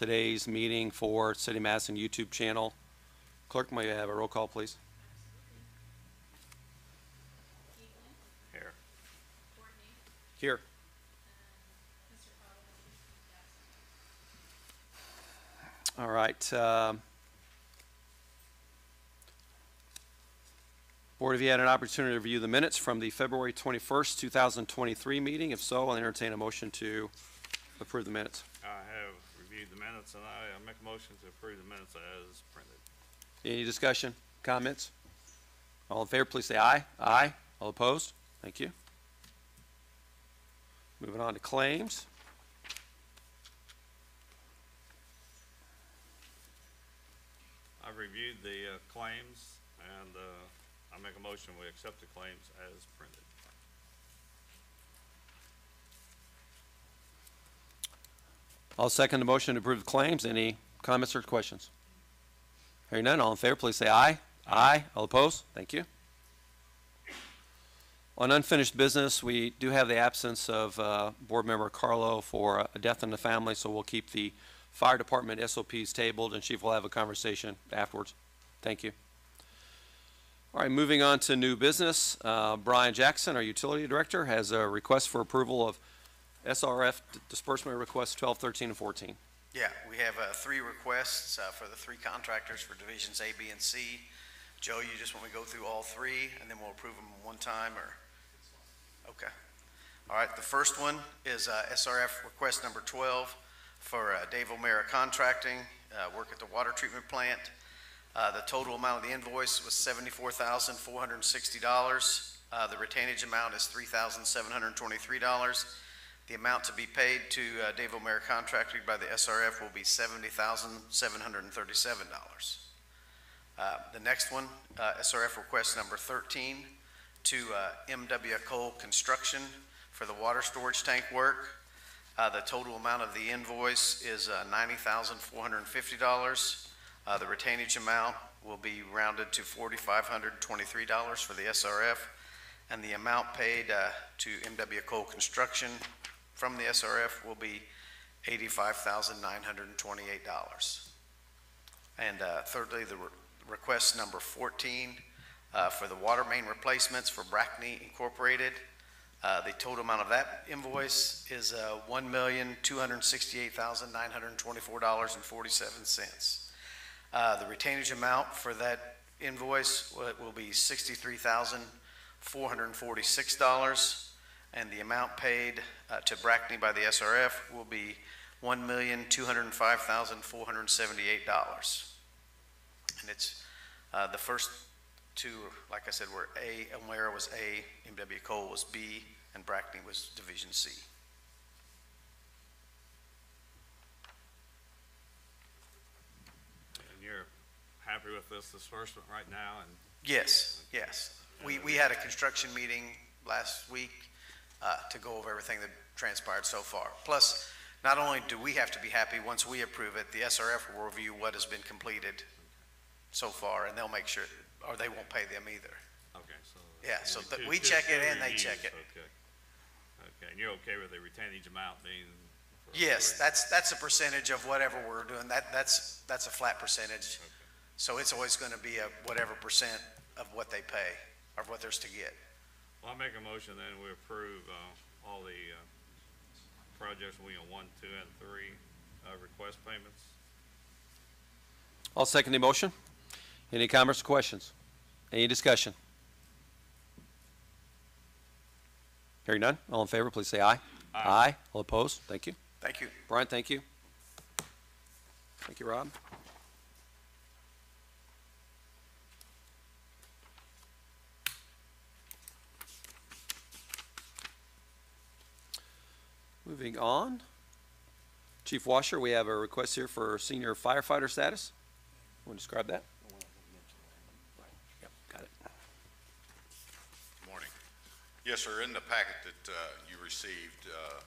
today's meeting for City Madison YouTube channel. Clerk, may I have a roll call, please? Here. Here. All right. um, Board, have you had an opportunity to review the minutes from the February 21st, 2023 meeting? If so, I'll entertain a motion to approve the minutes. I have reviewed the minutes and I uh, make a motion to approve the minutes as printed. Any discussion, comments? All in favor, please say aye. Aye. All opposed? Thank you. Moving on to claims. I've reviewed the uh, claims and uh, I make a motion we accept the claims as printed. I'll second the motion to approve the claims. Any comments or questions? Hearing none, all in favor, please say aye. Aye. All opposed? Thank you. On unfinished business, we do have the absence of uh, Board Member Carlo for a death in the family, so we'll keep the Fire Department SOPs tabled, and Chief will have a conversation afterwards. Thank you. All right, moving on to new business. Uh, Brian Jackson, our Utility Director, has a request for approval of SRF disbursement requests 12, 13, and 14. Yeah, we have uh, three requests uh, for the three contractors for Divisions A, B, and C. Joe, you just want me to go through all three, and then we'll approve them one time, or? Okay. All right, the first one is uh, SRF request number 12 for uh, Dave O'Meara Contracting, uh, work at the water treatment plant. Uh, The total amount of the invoice was $74,460. Uh, The retainage amount is $3,723. The amount to be paid to uh, Dave O'Meara Contracting by the SRF will be $70,737. Uh, The next one, uh, SRF request number 13 to uh, MW Cole Construction for the water storage tank work. Uh, The total amount of the invoice is uh, $90,450. Uh, The retainage amount will be rounded to $4,523 for the SRF, and the amount paid uh, to MW Cole Construction from the SRF will be $85,928. And uh, thirdly, the re- request number 14 uh, for the water main replacements for Brackney Incorporated. Uh, The total amount of that invoice is uh, $1,268,924.47. Uh, The retainage amount for that invoice will will be $63,446, and the amount paid uh, to Brackney by the SRF will be $1,205,478. And it's, uh, the first two, like I said, were A, O'Meara was A, MW Cole was B, and Brackney was Division C. And you're happy with this disbursement right now and Yes, yes. We, we had a construction meeting last week uh, to go over everything that transpired so far. Plus, not only do we have to be happy, once we approve it, the SRF will review what has been completed so far, and they'll make sure, or they won't pay them either. Okay, so. Yeah, so two- we check it and they check it. Okay. Okay, and you're okay with the retainage amount being? for- Yes, that's, that's a percentage of whatever we're doing. That, that's, that's a flat percentage. So it's always going to be a whatever percent of what they pay, or what there's to get. Well, I make a motion then we approve, uh, all the, uh, projects, we on one, two, and three, uh, request payments. I'll second the motion. Any comments or questions? Any discussion? Hearing none, all in favor, please say aye. Aye. All opposed? Thank you. Thank you. Brian, thank you. Thank you, Rob. Moving on. Chief Washer, we have a request here for senior firefighter status. Want to describe that? Yep, got it. Morning. Yes, sir, in the packet that uh, you received, uh,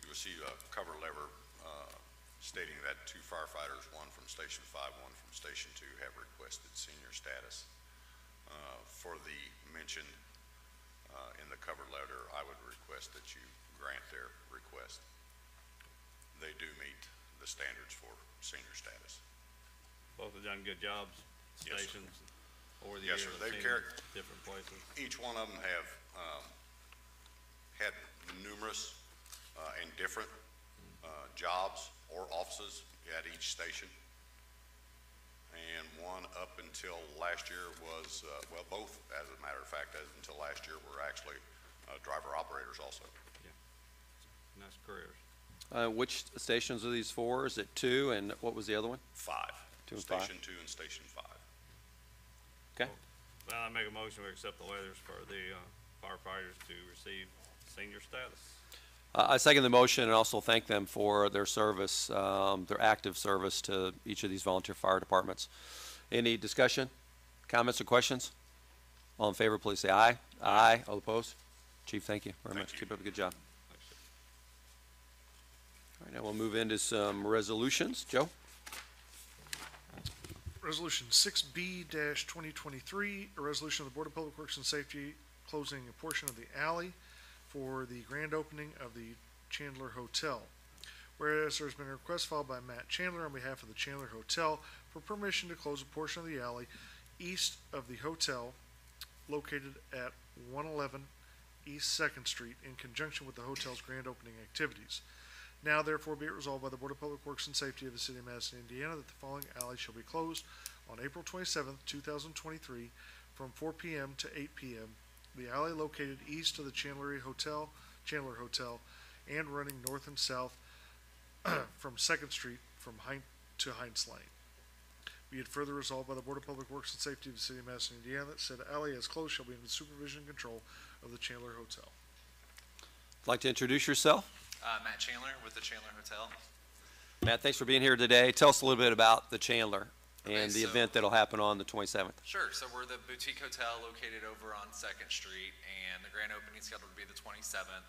you received a cover letter uh, stating that two firefighters, one from Station 5, one from Station 2, have requested senior status. Uh, For the mentioned uh, in the cover letter, I would request that you grant their request. They do meet the standards for senior status. Both have done good jobs, Yes, sir. stations, over the Yes, years. sir. I've They've seen carried- Different places. Each one of them have um, had numerous uh, and different uh, jobs or offices at each station. And one up until last year was, uh, well, both, as a matter of fact, as until last year, were actually driver operators also. Nice careers. Uh, which stations are these for? Is it two, and what was the other one? Five. Two and five. Station two and station five. Well, I make a motion to accept the letters for the uh, firefighters to receive senior status. Uh, I second the motion and also thank them for their service, um, their active service to each of these volunteer fire departments. Any discussion, comments, or questions? All in favor, please say aye. Aye. All opposed? Chief, thank you very Thank much. you. Keep up a good job. Right, now we'll move into some resolutions. Joe? Resolution six B twenty twenty-three, a resolution of the Board of Public Works and Safety closing a portion of the alley for the grand opening of the Chandler Hotel. Whereas there's been a request filed by Matt Chandler on behalf of the Chandler Hotel for permission to close a portion of the alley east of the hotel located at one eleven East Second Street in conjunction with the hotel's grand opening activities. Now therefore be it resolved by the Board of Public Works and Safety of the City of Madison, Indiana, that the following alley shall be closed on April twenty-seventh, two thousand twenty-three, from four PM to eight PM. The alley located east of the Chandlery Hotel, Chandler Hotel, and running north and south from Second Street from Hind, to Heinz Lane. Be it further resolved by the Board of Public Works and Safety of the City of Madison, Indiana, that said alley as closed shall be in the supervision and control of the Chandler Hotel. Like to introduce yourself? Uh, Matt Chandler with the Chandler Hotel. Matt, thanks for being here today. Tell us a little bit about the Chandler and Okay, the so- event that'll happen on the 27th. Sure, so we're the boutique hotel located over on Second Street, and the grand opening is scheduled to be the 27th.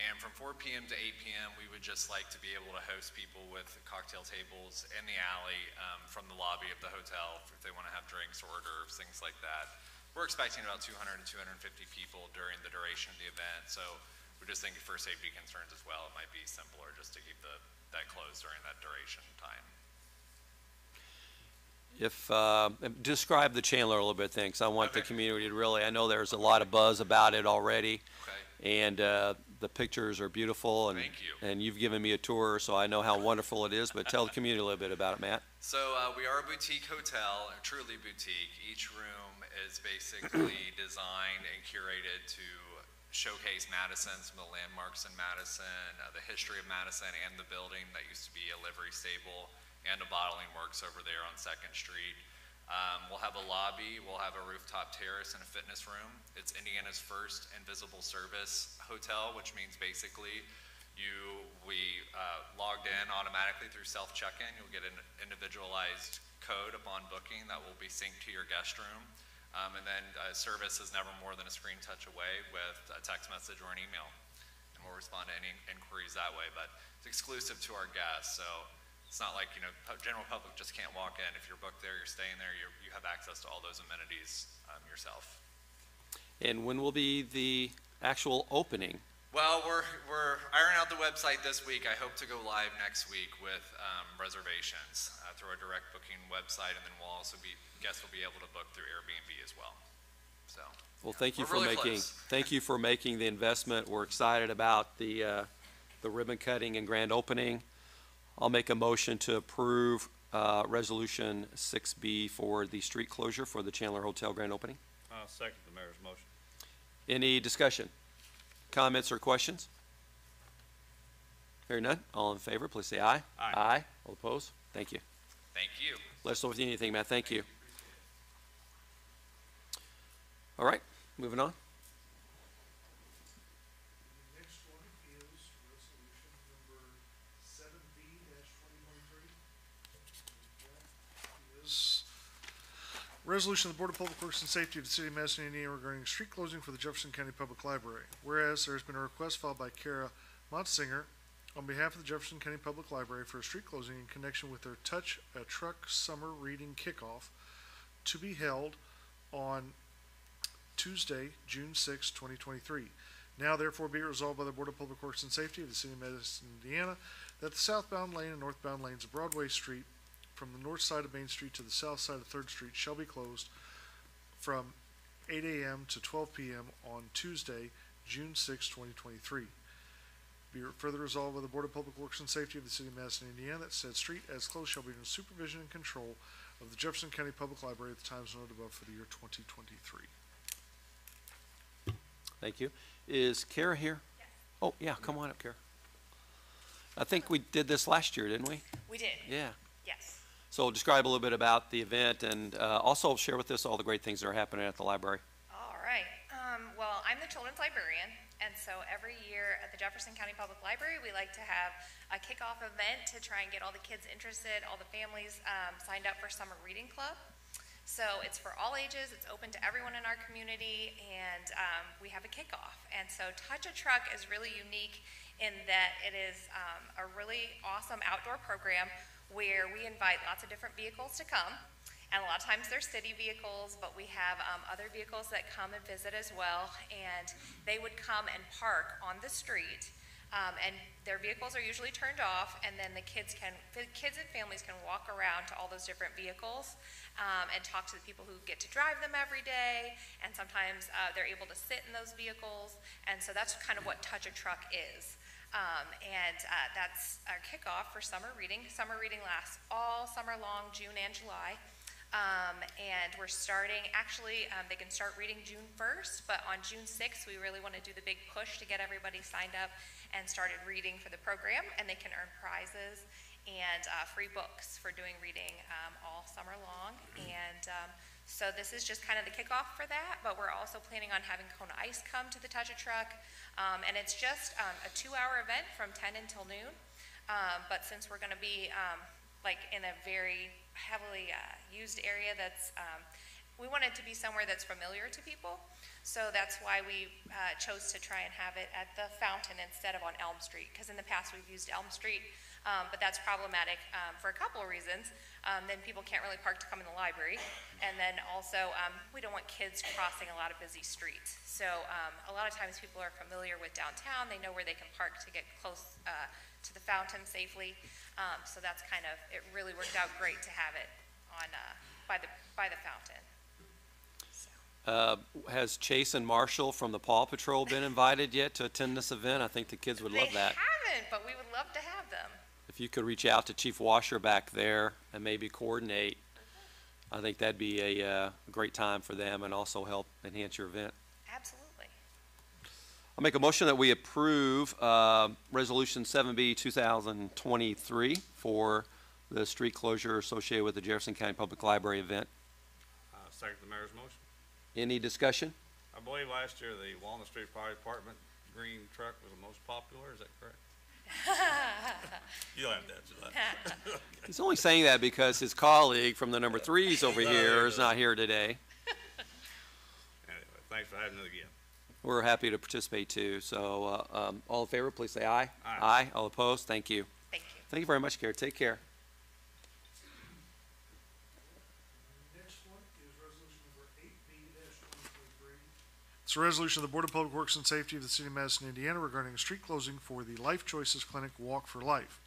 And from 4 PM to 8 PM, we would just like to be able to host people with cocktail tables in the alley um, from the lobby of the hotel if they want to have drinks or hors d'oeuvres, things like that. We're expecting about 200 to 250 people during the duration of the event, so we're just thinking for safety concerns as well, it might be simpler just to keep the, that closed during that duration time. If, uh, describe the Chandler a little bit, thanks. I want the Okay. community to really, I know there's a lot of buzz about it already. Okay? And uh, the pictures are beautiful. and Thank you. And you've given me a tour, so I know how wonderful it is. But tell the community a little bit about it, Matt. So uh, we are a boutique hotel, a truly boutique. Each room is basically designed and curated to showcase Madison, some of the landmarks in Madison, uh, the history of Madison, and the building that used to be a livery stable and a bottling works over there on Second Street. Um, we'll have a lobby, we'll have a rooftop terrace and a fitness room. It's Indiana's first invisible service hotel, which means basically you, we uh, logged in automatically through self-check-in. You'll get an individualized code upon booking that will be synced to your guest room. Um, and then uh, service is never more than a screen touch away with a text message or an email. And we'll respond to any inquiries that way, but it's exclusive to our guests. So it's not like, you know, general public just can't walk in. If you're booked there, you're staying there, you you have access to all those amenities um, yourself. And when will be the actual opening? Well, we're, we're ironing out the website this week. I hope to go live next week with um, reservations uh, through our direct booking website, and then we'll also be, guests will be able to book through Airbnb as well. So, Well, thank you We're for really making, close. thank you for making the investment. We're excited about the, uh, the ribbon cutting and grand opening. I'll make a motion to approve, uh, Resolution 6B for the street closure for the Chandler Hotel grand opening. I'll second the mayor's motion. Any discussion, comments, or questions? Hearing none, all in favor, please say aye. Aye. Aye, all opposed? Thank you. thank you. Let us know if you need anything, Matt, thank you. All right, moving on. The next one is resolution number seven B twenty twenty-three. Is resolution of the Board of Public Works and Safety of the City of Madison, Indiana regarding street closing for the Jefferson County Public Library. Whereas there has been a request filed by Kara Montsinger on behalf of the Jefferson County Public Library for a street closing in connection with their Touch a Truck Summer Reading Kickoff to be held on Tuesday, June 6, 2023. Now therefore be it resolved by the Board of Public Works and Safety of the City of Madison, Indiana, that the southbound lane and northbound lanes of Broadway Street from the north side of Main Street to the south side of Third Street shall be closed from eight AM to twelve PM on Tuesday, June 6, twenty twenty-three. Be it further resolved by the Board of Public Works and Safety of the City of Madison, Indiana, that said street as closed shall be under supervision and control of the Jefferson County Public Library at the times noted above for the year twenty twenty-three. Thank you. Is Kara here? Oh, yeah, come on up, Kara. I think we did this last year, didn't we? We did, Yeah. yes. So describe a little bit about the event and uh, also share with us all the great things that are happening at the library. All right. Um, well, I'm the children's librarian, and so every year at the Jefferson County Public Library, we like to have a kickoff event to try and get all the kids interested, all the families um, signed up for summer reading club. So it's for all ages, it's open to everyone in our community, and um, we have a kickoff. And so Touch a Truck is really unique in that it is um, a really awesome outdoor program where we invite lots of different vehicles to come. And a lot of times they're city vehicles, but we have um, other vehicles that come and visit as well. And they would come and park on the street. Um, and their vehicles are usually turned off, and then the kids can, the kids and families can walk around to all those different vehicles um, and talk to the people who get to drive them every day. And sometimes uh, they're able to sit in those vehicles. And so that's kind of what Touch a Truck is. Um, and uh, that's our kickoff for summer reading. Summer reading lasts all summer long, June and July. Um, and we're starting, actually, um, they can start reading June 1st, but on June 6th, we really want to do the big push to get everybody signed up and started reading for the program, and they can earn prizes and uh, free books for doing reading um, all summer long. And um, so this is just kind of the kickoff for that, but we're also planning on having Kona Ice come to the Touch a Truck. Um, and it's just um, a two-hour event from 10 until noon. Um, but since we're going to be um, like in a very heavily uh, used area that's, um, we want it to be somewhere that's familiar to people. So that's why we uh, chose to try and have it at the fountain instead of on Elm Street. Because in the past, we've used Elm Street, um, but that's problematic um, for a couple of reasons. Um, then people can't really park to come in the library. And then also, um, we don't want kids crossing a lot of busy streets. So um, a lot of times people are familiar with downtown. They know where they can park to get close uh, to the fountain safely. Um, so that's kind of, it really worked out great to have it on, uh, by the, by the fountain. So. Uh, Has Chase and Marshall from the Paw Patrol been invited yet to attend this event? I think the kids would love that. They haven't, but we would love to have them. If you could reach out to Chief Washer back there and maybe coordinate, I think that'd be a uh, great time for them and also help enhance your event. Absolutely. I'll make a motion that we approve uh, Resolution 7B 2023 for the street closure associated with the Jefferson County Public Library event. Uh, second the mayor's motion. Any discussion? I believe last year the Walnut Street Fire Department green truck was the most popular, is that correct? You'll have to answer that. He's only saying that because his colleague from the number threes over here is not here today. Anyway, thanks for having it again. We're happy to participate too. So, uh, um, all in favor, please say aye. Aye. Aye. All opposed? Thank you. Thank you. Thank you very much, Kara. Take care. Next one is resolution number eight B twenty twenty-three. It's a resolution of the Board of Public Works and Safety of the City of Madison, Indiana regarding a street closing for the Life Choices Clinic Walk for Life.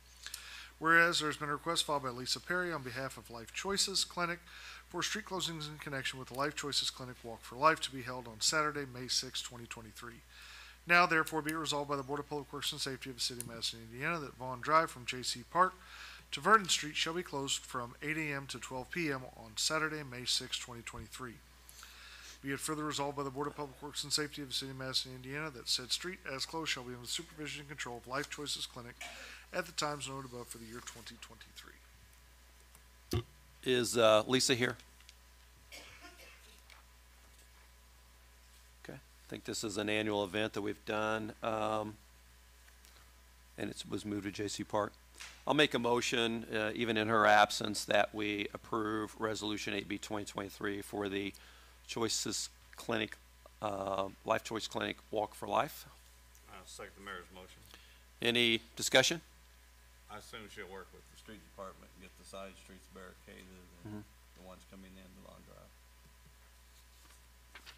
Whereas there's been a request filed by Lisa Perry on behalf of Life Choices Clinic for street closings in connection with the Life Choices Clinic Walk for Life to be held on Saturday, May 6, twenty twenty-three. Now therefore be it resolved by the Board of Public Works and Safety of the City of Madison, Indiana, that Vaughn Drive from J.C. Park to Vernon Street shall be closed from eight AM to twelve PM on Saturday, May 6, twenty twenty-three. Be it further resolved by the Board of Public Works and Safety of the City of Madison, Indiana, that said street as closed shall be under the supervision and control of Life Choices Clinic at the times noted above for the year twenty twenty-three. Is uh, Lisa here? Okay, I think this is an annual event that we've done, um, and it was moved to J.C. Park. I'll make a motion, uh, even in her absence, that we approve Resolution 8B 2023 for the Choices Clinic, uh, Life Choice Clinic Walk for Life. Uh, second the mayor's motion. Any discussion? I assume she'll work with the street department, and get the side streets barricaded and the ones coming in the long drive.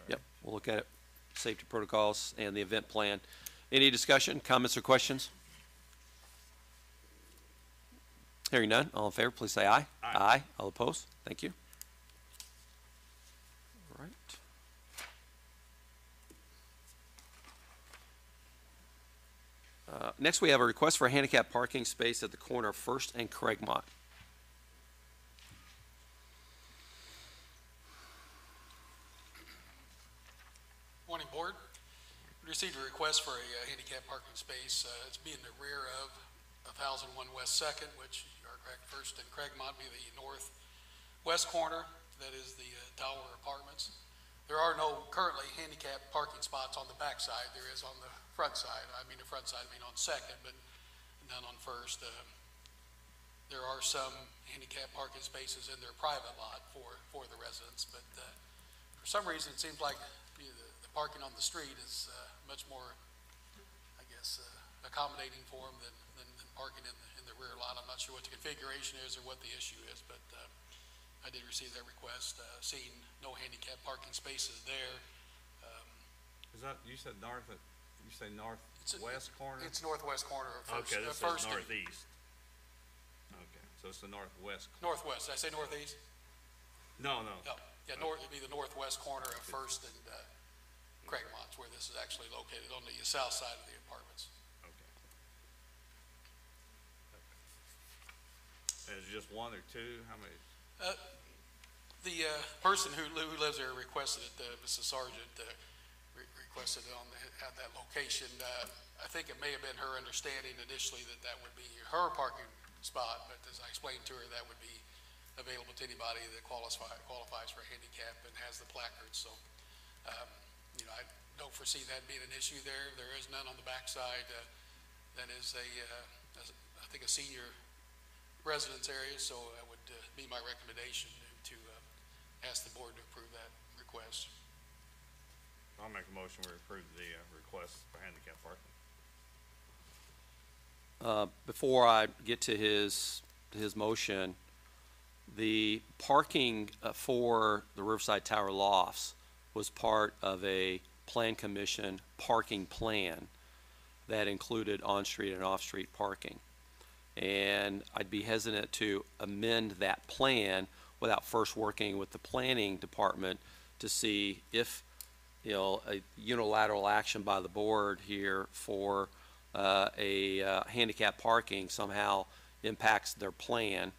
Yep, we'll look at it, safety protocols and the event plan. Any discussion, comments, or questions? Hearing none, all in favor, please say aye. Aye. All opposed? Thank you. Right. Uh, Next, we have a request for a handicap parking space at the corner of First and Craigmont. Morning, Board. We received a request for a uh, handicap parking space. Uh, It's be in the rear of 1001 West Second, which you are correct, First and Craigmont be the northwest corner. That is the uh, Tower Apartments. There are no currently handicap parking spots on the back side. There is on the front side. I mean, the front side, I mean on Second, but none on First. Uh, There are some handicap parking spaces in their private lot for, for the residents, but uh, for some reason, it seems like you know, the, the parking on the street is, uh, much more, I guess, uh, accommodating for them than, than, than parking in the, in the rear lot. I'm not sure what the configuration is or what the issue is, but, uh, I did receive that request, uh, seeing no handicap parking spaces there. Um, Is that, you said north, of- you say It's a- northwest corner? It's northwest corner of First, Okay, uh, this First is and northeast. Okay, so it's the northwest. cor- northwest. Did I say northeast? No, no. No, yeah, north, it'd be the northwest corner of First and, uh, Craigmont, where this is actually located on the south side of the apartments. Okay. Is it just one or two? How many? The uh, person who who lives there requested it, uh, Mrs. Sargent, uh, re- requested it on, the- at that location. Uh, I think it may have been her understanding initially that that would be her parking spot, but as I explained to her, that would be available to anybody that qualifies, qualifies for handicap and has the placard, so, um, you know, I don't foresee that being an issue there. There is none on the backside. uh, That is a, uh, as- think, a senior residence area, so that would uh, be my recommendation to uh, ask the board to approve that request. I'll make a motion we approve the, uh, request for handicap parking. Uh, Before I get to his, his motion, the parking uh, for the Riverside Tower lofts was part of a Plan Commission parking plan that included on-street and off-street parking. And I'd be hesitant to amend that plan without first working with the planning department to see if, you know, a unilateral action by the board here for uh, a uh, handicap parking somehow impacts their plan.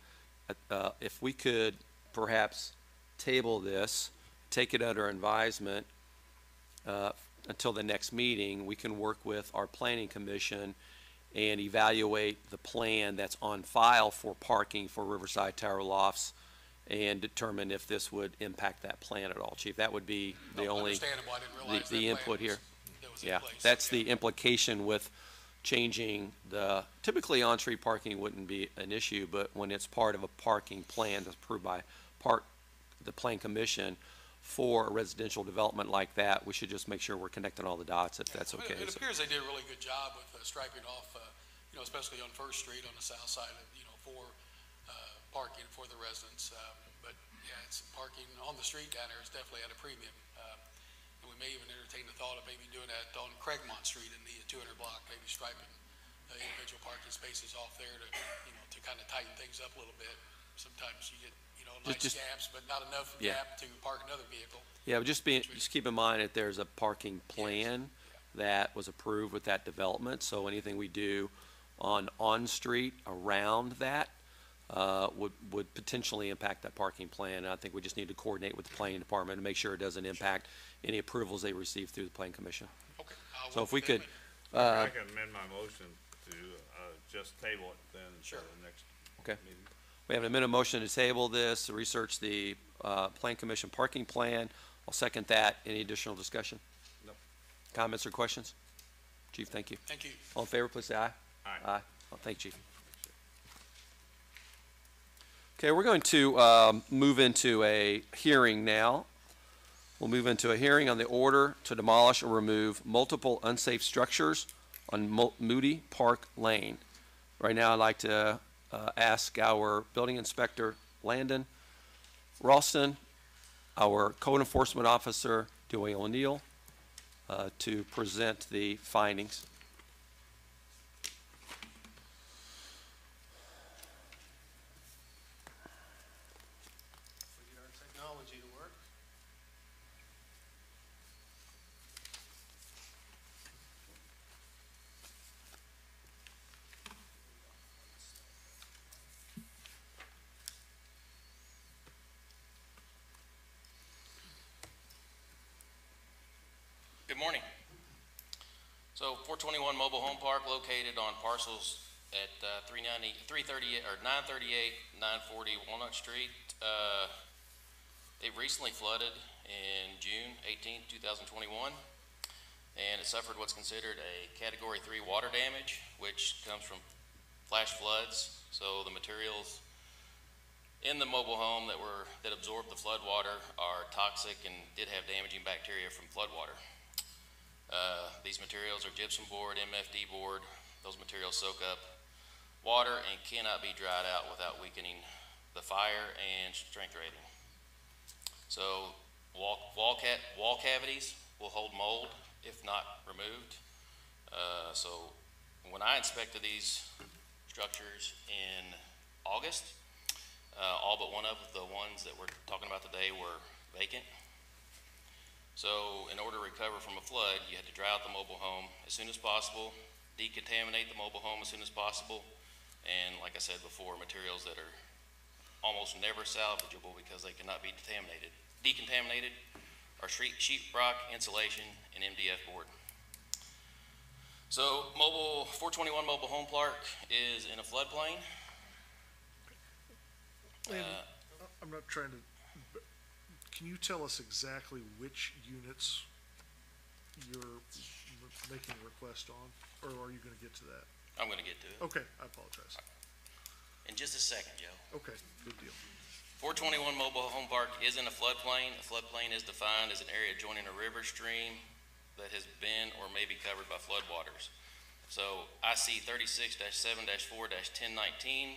Uh, If we could perhaps table this, take it under advisement uh, until the next meeting, we can work with our planning commission and evaluate the plan that's on file for parking for Riverside Tower Lofts and determine if this would impact that plan at all. Chief, that would be the only, Understandable, I didn't the, realize that the plan input was- here. that was in Yeah, place. that's the implication with changing the, typically on-street parking wouldn't be an issue, but when it's part of a parking plan that's approved by part, the plan commission for a residential development like that, we should just make sure we're connecting all the dots if that's okay. It So- appears they did a really good job with uh, striping off, uh, you know, especially on First Street on the south side of, you know, for uh, parking for the residents. Um, But, yeah, it's parking on the street down there is definitely at a premium. Um, And we may even entertain the thought of maybe doing that on Craigmont Street in the 200 block, maybe striping the individual parking spaces off there to, you know, to kind of tighten things up a little bit. Sometimes you get, you know, nice just- gaps, but not enough Yeah. gap to park another vehicle. Yeah, but just be, just keep in mind that there's a parking plan that was approved with that development, so anything we do on, on-street around that, uh, would, would potentially impact that parking plan, and I think we just need to coordinate with the planning department to make sure it doesn't impact any approvals they receive through the planning commission. Okay. I'll So work if we with them could, uh, I can amend my motion to, uh, just table it then Sure. for the next Okay. meeting. We have an amendment motion to table this, to research the, uh, plan commission parking plan. I'll second that. Any additional discussion? No. Comments or questions? Chief, thank you. Thank you. All in favor, please say aye. Aye. Aye. Well, thank you, Chief. Okay, we're going to um, move into a hearing now. We'll move into a hearing on the order to demolish or remove multiple unsafe structures on Mo- Moody Park Lane. Right now, I'd like to uh, ask our building inspector, Landon Ralston, our code enforcement officer, Dewey O'Neill, uh, to present the findings. Good morning. So 421 Mobile Home Park located on parcels at uh, 390, 338, or 938, 940 Walnut Street. Uh, It recently flooded in June 18, 2021, and it suffered what's considered a Category 3 water damage, which comes from flash floods. So the materials in the mobile home that were, that absorbed the flood water are toxic and did have damaging bacteria from flood water. Uh, These materials are gypsum board, MFD board. Those materials soak up water and cannot be dried out without weakening the fire and strength rating. So wall, wall wall cavities will hold mold if not removed. Uh, So when I inspected these structures in August, uh, all but one of the ones that we're talking about today were vacant. So in order to recover from a flood, you had to dry out the mobile home as soon as possible, decontaminate the mobile home as soon as possible, and like I said before, materials that are almost never salvageable because they cannot be decontaminated, decontaminated are sheet, rock, insulation, and MDF board. So mobile, 421 Mobile Home Park is in a floodplain. Uh, I'm not trying to, can you tell us exactly which units you're making a request on? Or are you gonna get to that? I'm gonna get to it Okay, I apologize. in just a second, Joe. Okay, good deal. 421 Mobile Home Park is in a floodplain. A floodplain is defined as an area adjoining a river stream that has been or may be covered by floodwaters. So IC 36-7-4-1019,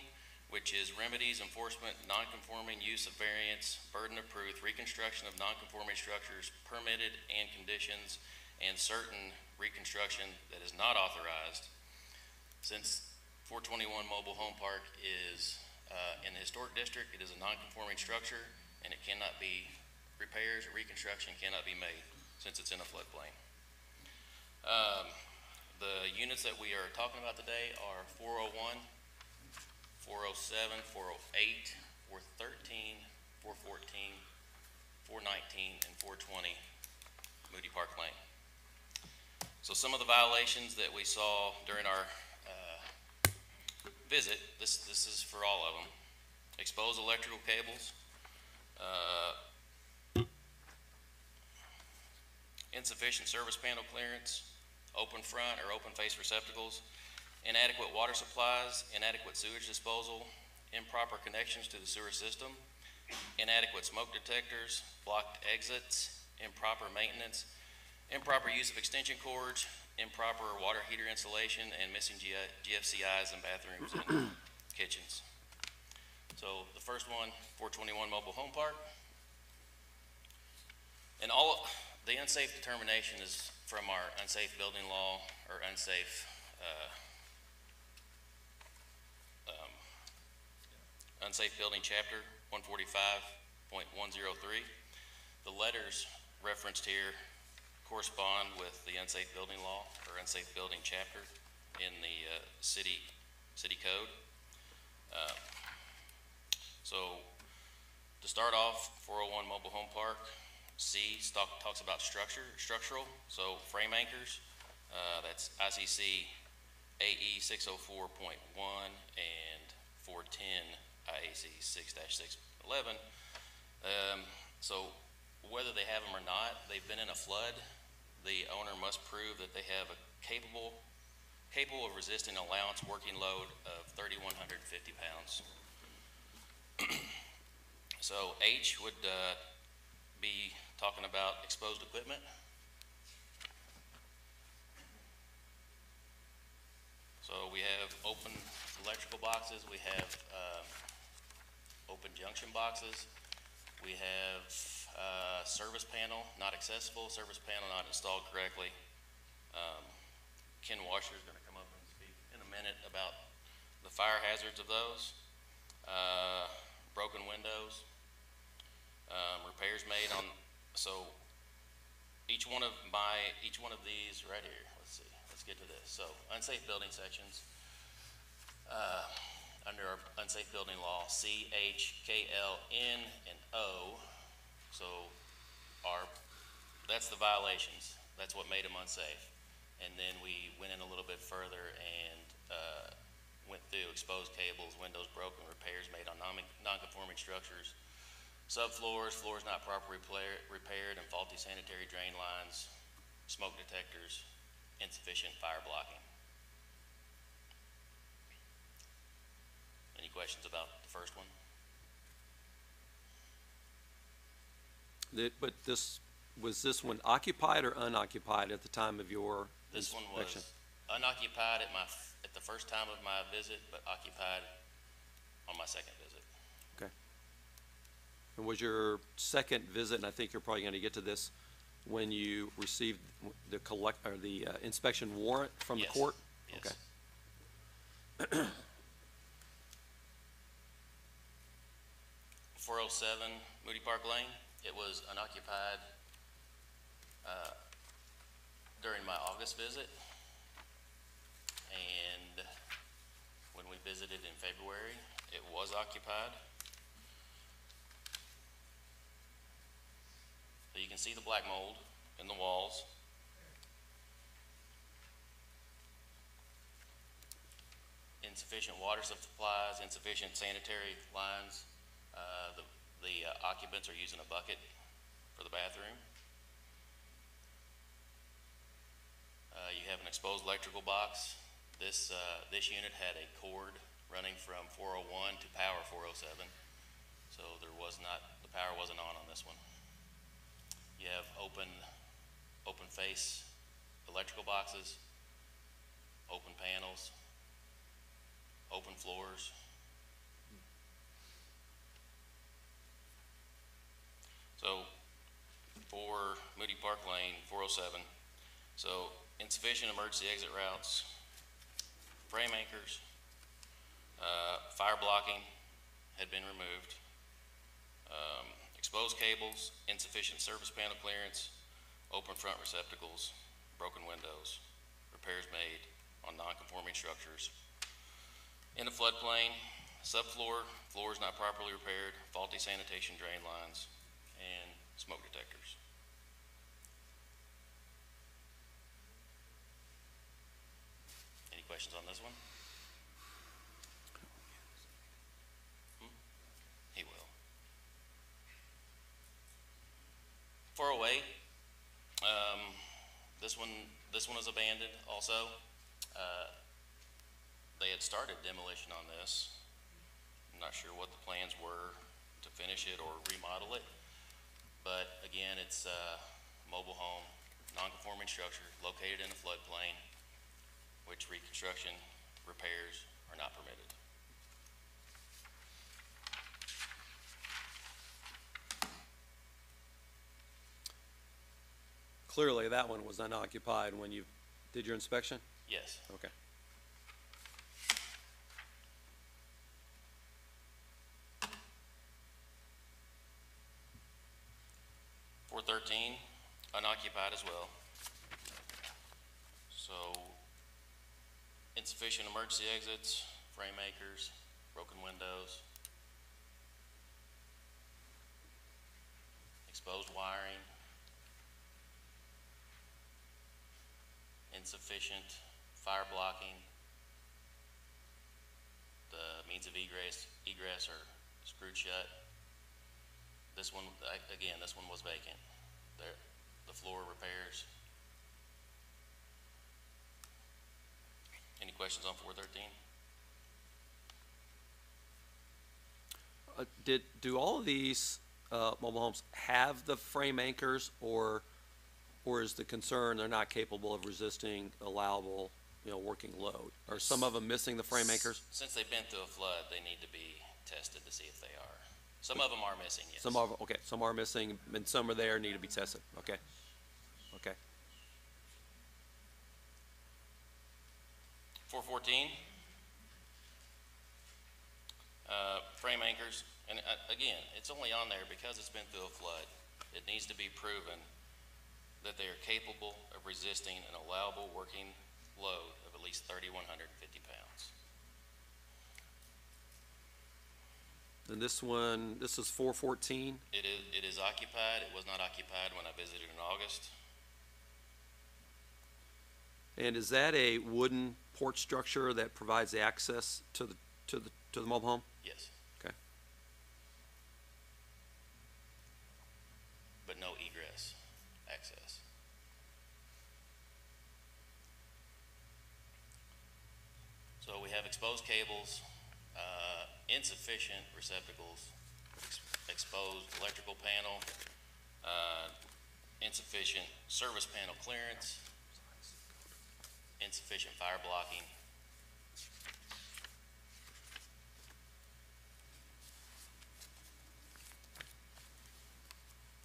which is remedies, enforcement, nonconforming use of variance, burden of proof, reconstruction of nonconforming structures, permitted and conditions, and certain reconstruction that is not authorized. Since 421 Mobile Home Park is uh, in the historic district, it is a non-conforming structure, and it cannot be, repairs or reconstruction cannot be made, since it's in a floodplain. Um, The units that we are talking about today are 401, 407, 408, 413, 414, 419, and 420 Moody Park Lane. So some of the violations that we saw during our uh, visit, this, this is for all of them. Exposed electrical cables, uh, insufficient service panel clearance, open front or open face receptacles, inadequate water supplies, inadequate sewage disposal, improper connections to the sewer system, inadequate smoke detectors, blocked exits, improper maintenance, improper use of extension cords, improper water heater installation, and missing G- GFCIs in bathrooms and kitchens. So the first one, 421 Mobile Home Park. And all, the unsafe determination is from our unsafe building law, or unsafe, uh, um, unsafe building chapter, 145.103. The letters referenced here correspond with the unsafe building law or unsafe building chapter in the uh, city, city code. Uh, So to start off, 401 Mobile Home Park, C stock, talks about structure, structural, so frame anchors, uh, that's ICC AE 604.1 and 410 IAC 6-611. Um, So whether they have them or not, they've been in a flood, the owner must prove that they have a capable, capable of resisting allowance working load of 3,150 pounds. So H would uh, be talking about exposed equipment. So we have open electrical boxes, we have um, open junction boxes, we have uh, service panel not accessible, service panel not installed correctly. Um, Ken Washer is going to come up and speak in a minute about the fire hazards of those. Uh, Broken windows, um, repairs made on, so each one of my, each one of these right here, let's see, let's get to this. So unsafe building sections, uh, under our unsafe building law, C, H, K, L, N, and O. So our, that's the violations. That's what made them unsafe. And then we went in a little bit further and, uh, went through exposed cables, windows broken, repairs made on non, non-conforming structures, subfloors, floors not properly repaired, and faulty sanitary drain lines, smoke detectors, insufficient fire blocking. Any questions about the first one? That- But this, was this one occupied or unoccupied at the time of your This one inspection? was unoccupied at my, f- at the first time of my visit, but occupied on my second visit. Okay. And was your second visit, and I think you're probably going to get to this, when you received the collect, or the uh, inspection warrant from the Yes. court? Yes. Okay. Four oh seven Moody Park Lane, it was unoccupied, uh, during my August visit. And when we visited in February, it was occupied. So you can see the black mold in the walls. Insufficient water supplies, insufficient sanitary lines. Uh, the, the uh, occupants are using a bucket for the bathroom. Uh, you have an exposed electrical box. This, uh, this unit had a cord running from four oh one to power four oh seven. So there was not, the power wasn't on on this one. You have open, open face electrical boxes, open panels, open floors. So for Moody Park Lane, four oh seven, so insufficient emergency exit routes, frame anchors, uh, fire blocking had been removed, um, exposed cables, insufficient service panel clearance, open front receptacles, broken windows, repairs made on non-conforming structures. In the floodplain, subfloor, floors not properly repaired, faulty sanitation drain lines, smoke detectors. Any questions on this one? Hmm? He will. Four oh eight, um, this one, this one is abandoned also. Uh, They had started demolition on this. I'm not sure what the plans were to finish it or remodel it. But again, it's a mobile home, non-conforming structure located in a floodplain, which reconstruction, repairs are not permitted. Clearly, that one was unoccupied when you did your inspection? Yes. Okay. Four thirteen, unoccupied as well. So emergency exits, frame anchors, broken windows, exposed wiring, insufficient fire blocking. The means of egress, egress are screwed shut. This one, again, this one was vacant. There, the floor repairs. Any questions on four thirteen? Uh, Did, do all of these uh, mobile homes have the frame anchors, or, or is the concern they're not capable of resisting allowable, you know, working load? Are some of them missing the frame anchors? Since they've been through a flood, they need to be tested to see if they are. Some of them are missing, yes. Some are, okay, some are missing, and some are there, need to be tested, okay? Okay. Four fourteen. Uh, frame anchors, and uh, again, it's only on there because it's been through a flood. It needs to be proven that they are capable of resisting an allowable working load of at least thirty-one hundred and fifty pounds. And this one, this is four fourteen, It is, it is occupied, it was not occupied when I visited in August. And is that a wooden porch structure that provides access to the, to the, to the mobile home? Yes. Okay. But no egress access. So we have exposed cables, uh, insufficient receptacles, ex- exposed electrical panel, uh, insufficient service panel clearance, insufficient fire blocking.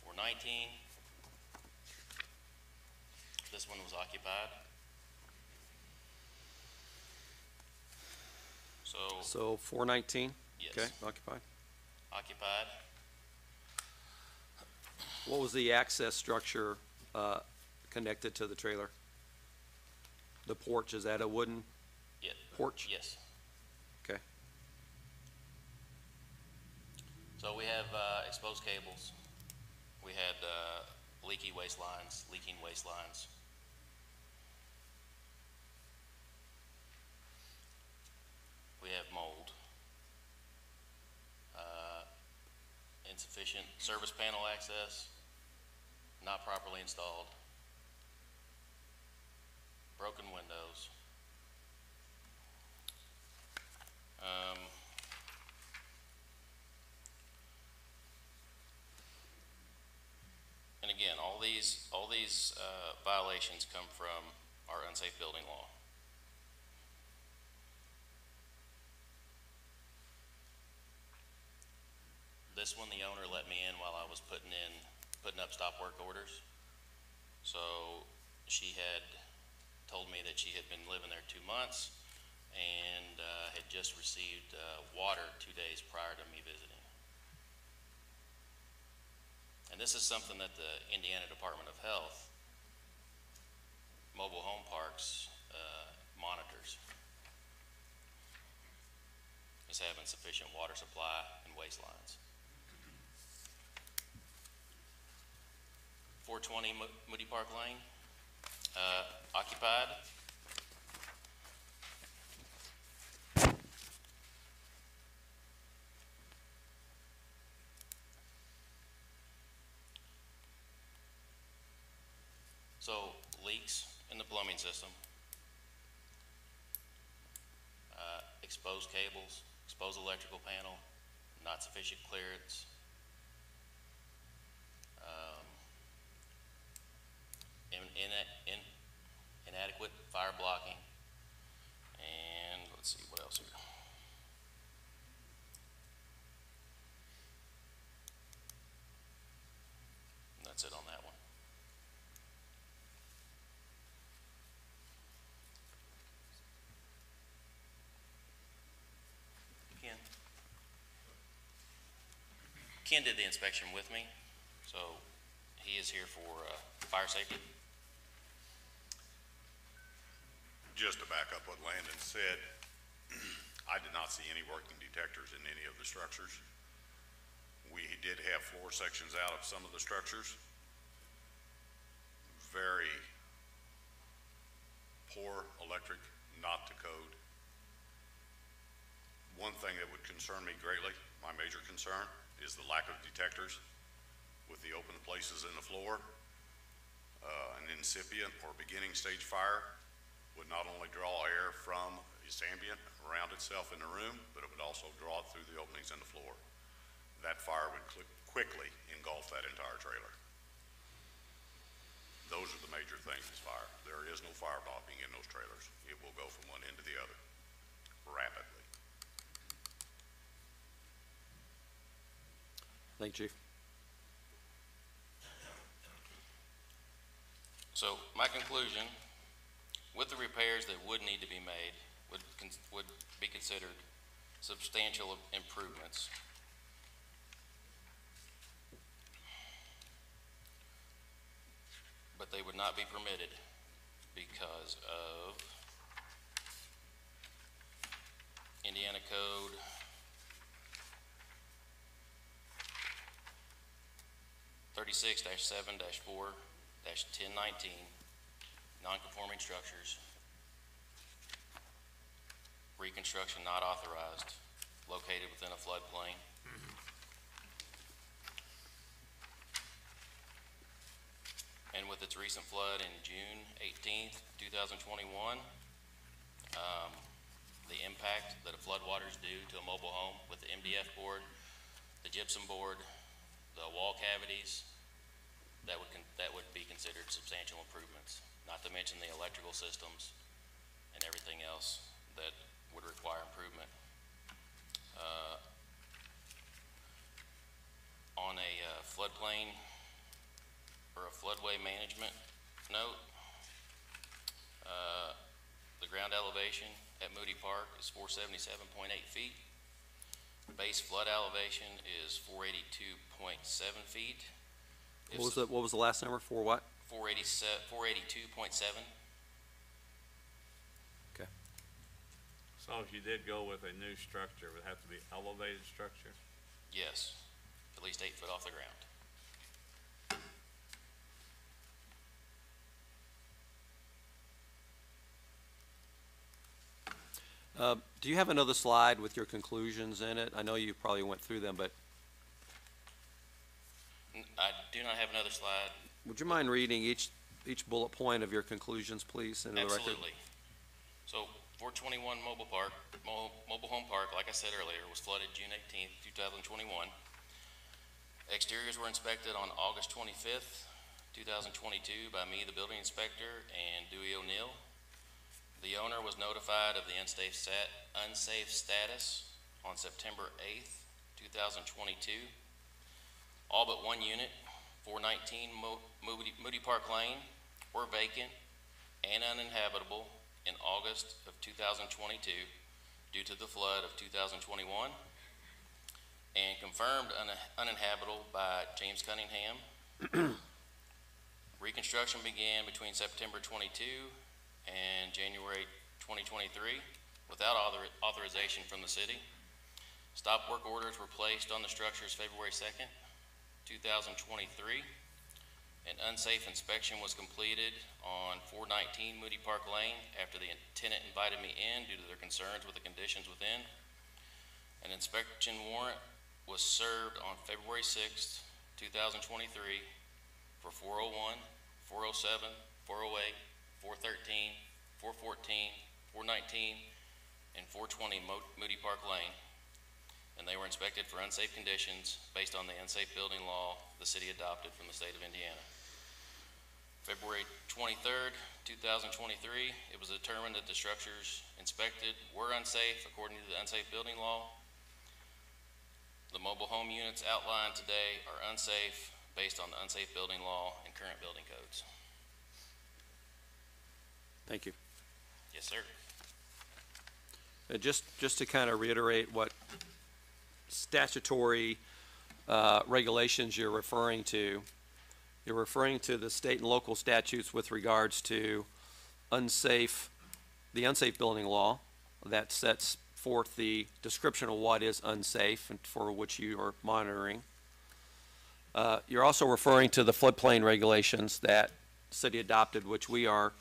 Four nineteen. This one was occupied. So So four nineteen? Yes. Okay, occupied. occupied, What was the access structure, uh, connected to the trailer? The porch, is that a wooden yeah, porch? yes. Okay. So we have, uh, exposed cables. We had, uh, leaky waste lines, leaking waste lines. We have mold. Uh, insufficient service panel access, not properly installed. Broken windows. Um, And again, all these, all these uh, violations come from our unsafe building law. This one, the owner let me in while I was putting in, putting up stop work orders. So she had told me that she had been living there two months and uh, had just received uh, water two days prior to me visiting. And this is something that the Indiana Department of Health, mobile home parks, uh, monitors. Is having sufficient water supply and waste lines. Four twenty Moody Park Lane, uh, occupied. So leaks in the plumbing system. Uh, exposed cables, exposed electrical panel, not sufficient clearance. Um, in, in, fire blocking. And let's see, what else here? That's it on that one. Ken? Ken did the inspection with me, so he is here for, uh, fire safety. Just to back up what Landon said, I did not see any working detectors in any of the structures. We did have floor sections out of some of the structures. Very poor electric, not to code. One thing that would concern me greatly, my major concern, is the lack of detectors with the open places in the floor. Uh, an incipient or beginning stage fire would not only draw air from its ambient around itself in the room, but it would also draw it through the openings in the floor. That fire would cli- quickly engulf that entire trailer. Those are the major things, is fire. There is no fire blocking in those trailers. It will go from one end to the other rapidly. Thank you, Chief. So my conclusion, with the repairs that would need to be made, would, would be considered substantial improvements. But they would not be permitted because of Indiana Code thirty-six seven four ten nineteen, non-conforming structures, reconstruction not authorized, located within a floodplain. And with its recent flood in June eighteenth, two thousand twenty-one, um, the impact that a floodwaters do to a mobile home with the MDF board, the gypsum board, the wall cavities, that would, that would be considered substantial improvements, not to mention the electrical systems and everything else that would require improvement. Uh, On a uh, floodplain or a floodway management note, uh, the ground elevation at Moody Park is four seventy-seven point eight feet. Base flood elevation is four eighty-two point seven feet. What was the, what was the last number for what? Four eighty-seven, four eighty-two point seven. So if you did go with a new structure, it would have to be elevated structure? Yes, at least eight foot off the ground. Uh, Do you have another slide with your conclusions in it? I know you probably went through them, but I do not have another slide. Would you mind reading each, each bullet point of your conclusions, please, into the record? Absolutely. So, four twenty-one Mobile Park, Mo- Mobile Home Park, like I said earlier, was flooded June eighteenth, two thousand twenty-one. Exteriors were inspected on August twenty-fifth, two thousand twenty-two by me, the building inspector, and Dewey O'Neill. The owner was notified of the unsafe stat, unsafe status on September eighth, two thousand twenty-two. All but one unit, four nineteen Moody, Moody Park Lane, were vacant and uninhabitable in August of 2022 due to the flood of 2021, and confirmed un- uninhabitable by James Cunningham. Reconstruction began between September 22 and January 2023 without author- authorization from the city. Stop work orders were placed on the structures February 2nd, 2023. An unsafe inspection was completed on four nineteen Moody Park Lane after the tenant invited me in due to their concerns with the conditions within. An inspection warrant was served on February sixth, two thousand twenty-three for 401, 407, 408, 413, 414, 419, and four twenty Moody Park Lane. And they were inspected for unsafe conditions based on the unsafe building law the city adopted from the state of Indiana. February twenty-third, two thousand twenty-three, it was determined that the structures inspected were unsafe according to the unsafe building law. The mobile home units outlined today are unsafe based on the unsafe building law and current building codes. Thank you. Yes, sir. Uh, Just, just to kind of reiterate what statutory uh, regulations you're referring to, you're referring to the state and local statutes with regards to unsafe, the unsafe building law that sets forth the description of what is unsafe and for which you are monitoring. Uh, You're also referring to the floodplain regulations that city adopted, which we are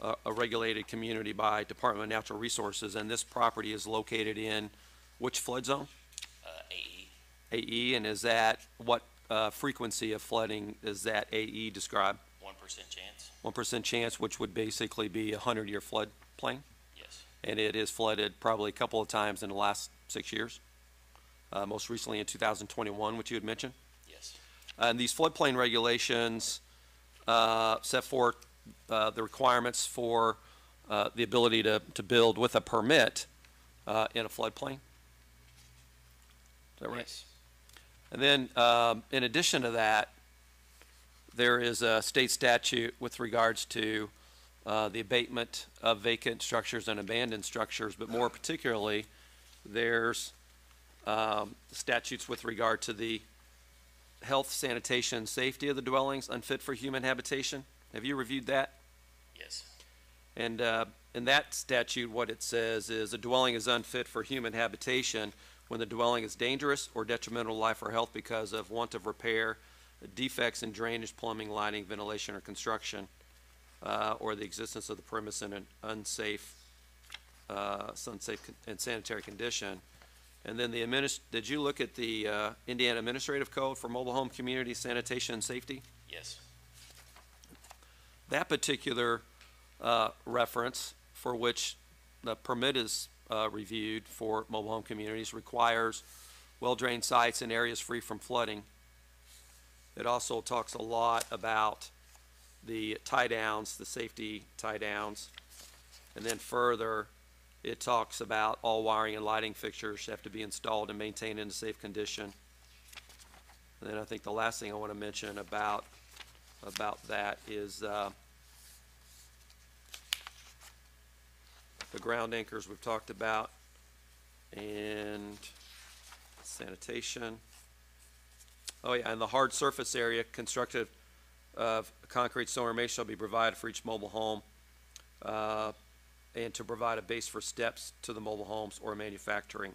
a a regulated community by Department of Natural Resources, and this property is located in which flood zone? AE, and is that, what uh, frequency of flooding does that AE describe? one percent chance? One percent chance, which would basically be a hundred-year floodplain, Yes, and it is flooded probably a couple of times in the last six years, uh, most recently in two thousand twenty-one, which you had mentioned. yes, And these floodplain regulations uh, set forth uh, the requirements for uh, the ability to, to build with a permit uh, in a floodplain. Is that right? yes. And then, um, in addition to that, there is a state statute with regards to uh, the abatement of vacant structures and abandoned structures, but more particularly, there's um, statutes with regard to the health, sanitation, safety of the dwellings unfit for human habitation. Have you reviewed that? Yes, And uh, in that statute, what it says is a dwelling is unfit for human habitation when the dwelling is dangerous or detrimental to life or health because of want of repair, defects in drainage, plumbing, lighting, ventilation, or construction. uh, or the existence of the premise in an unsafe, uh, unsafe and sanitary condition. And then the adminis, did you look at the uh, Indiana Administrative Code for Mobile Home Community Sanitation and Safety? Yes, That particular uh, reference for which the permit is uh, reviewed for mobile home communities requires well-drained sites and areas free from flooding. It also talks a lot about the tie-downs, the safety tie-downs. And then further, it talks about all wiring and lighting fixtures have to be installed and maintained in a safe condition. And then I think the last thing I want to mention about, about that is, uh, the ground anchors we've talked about, and sanitation. Oh, yeah, and the hard surface area constructed of concrete, stone, or masonry shall be provided for each mobile home, uh, and to provide a base for steps to the mobile homes or manufacturing.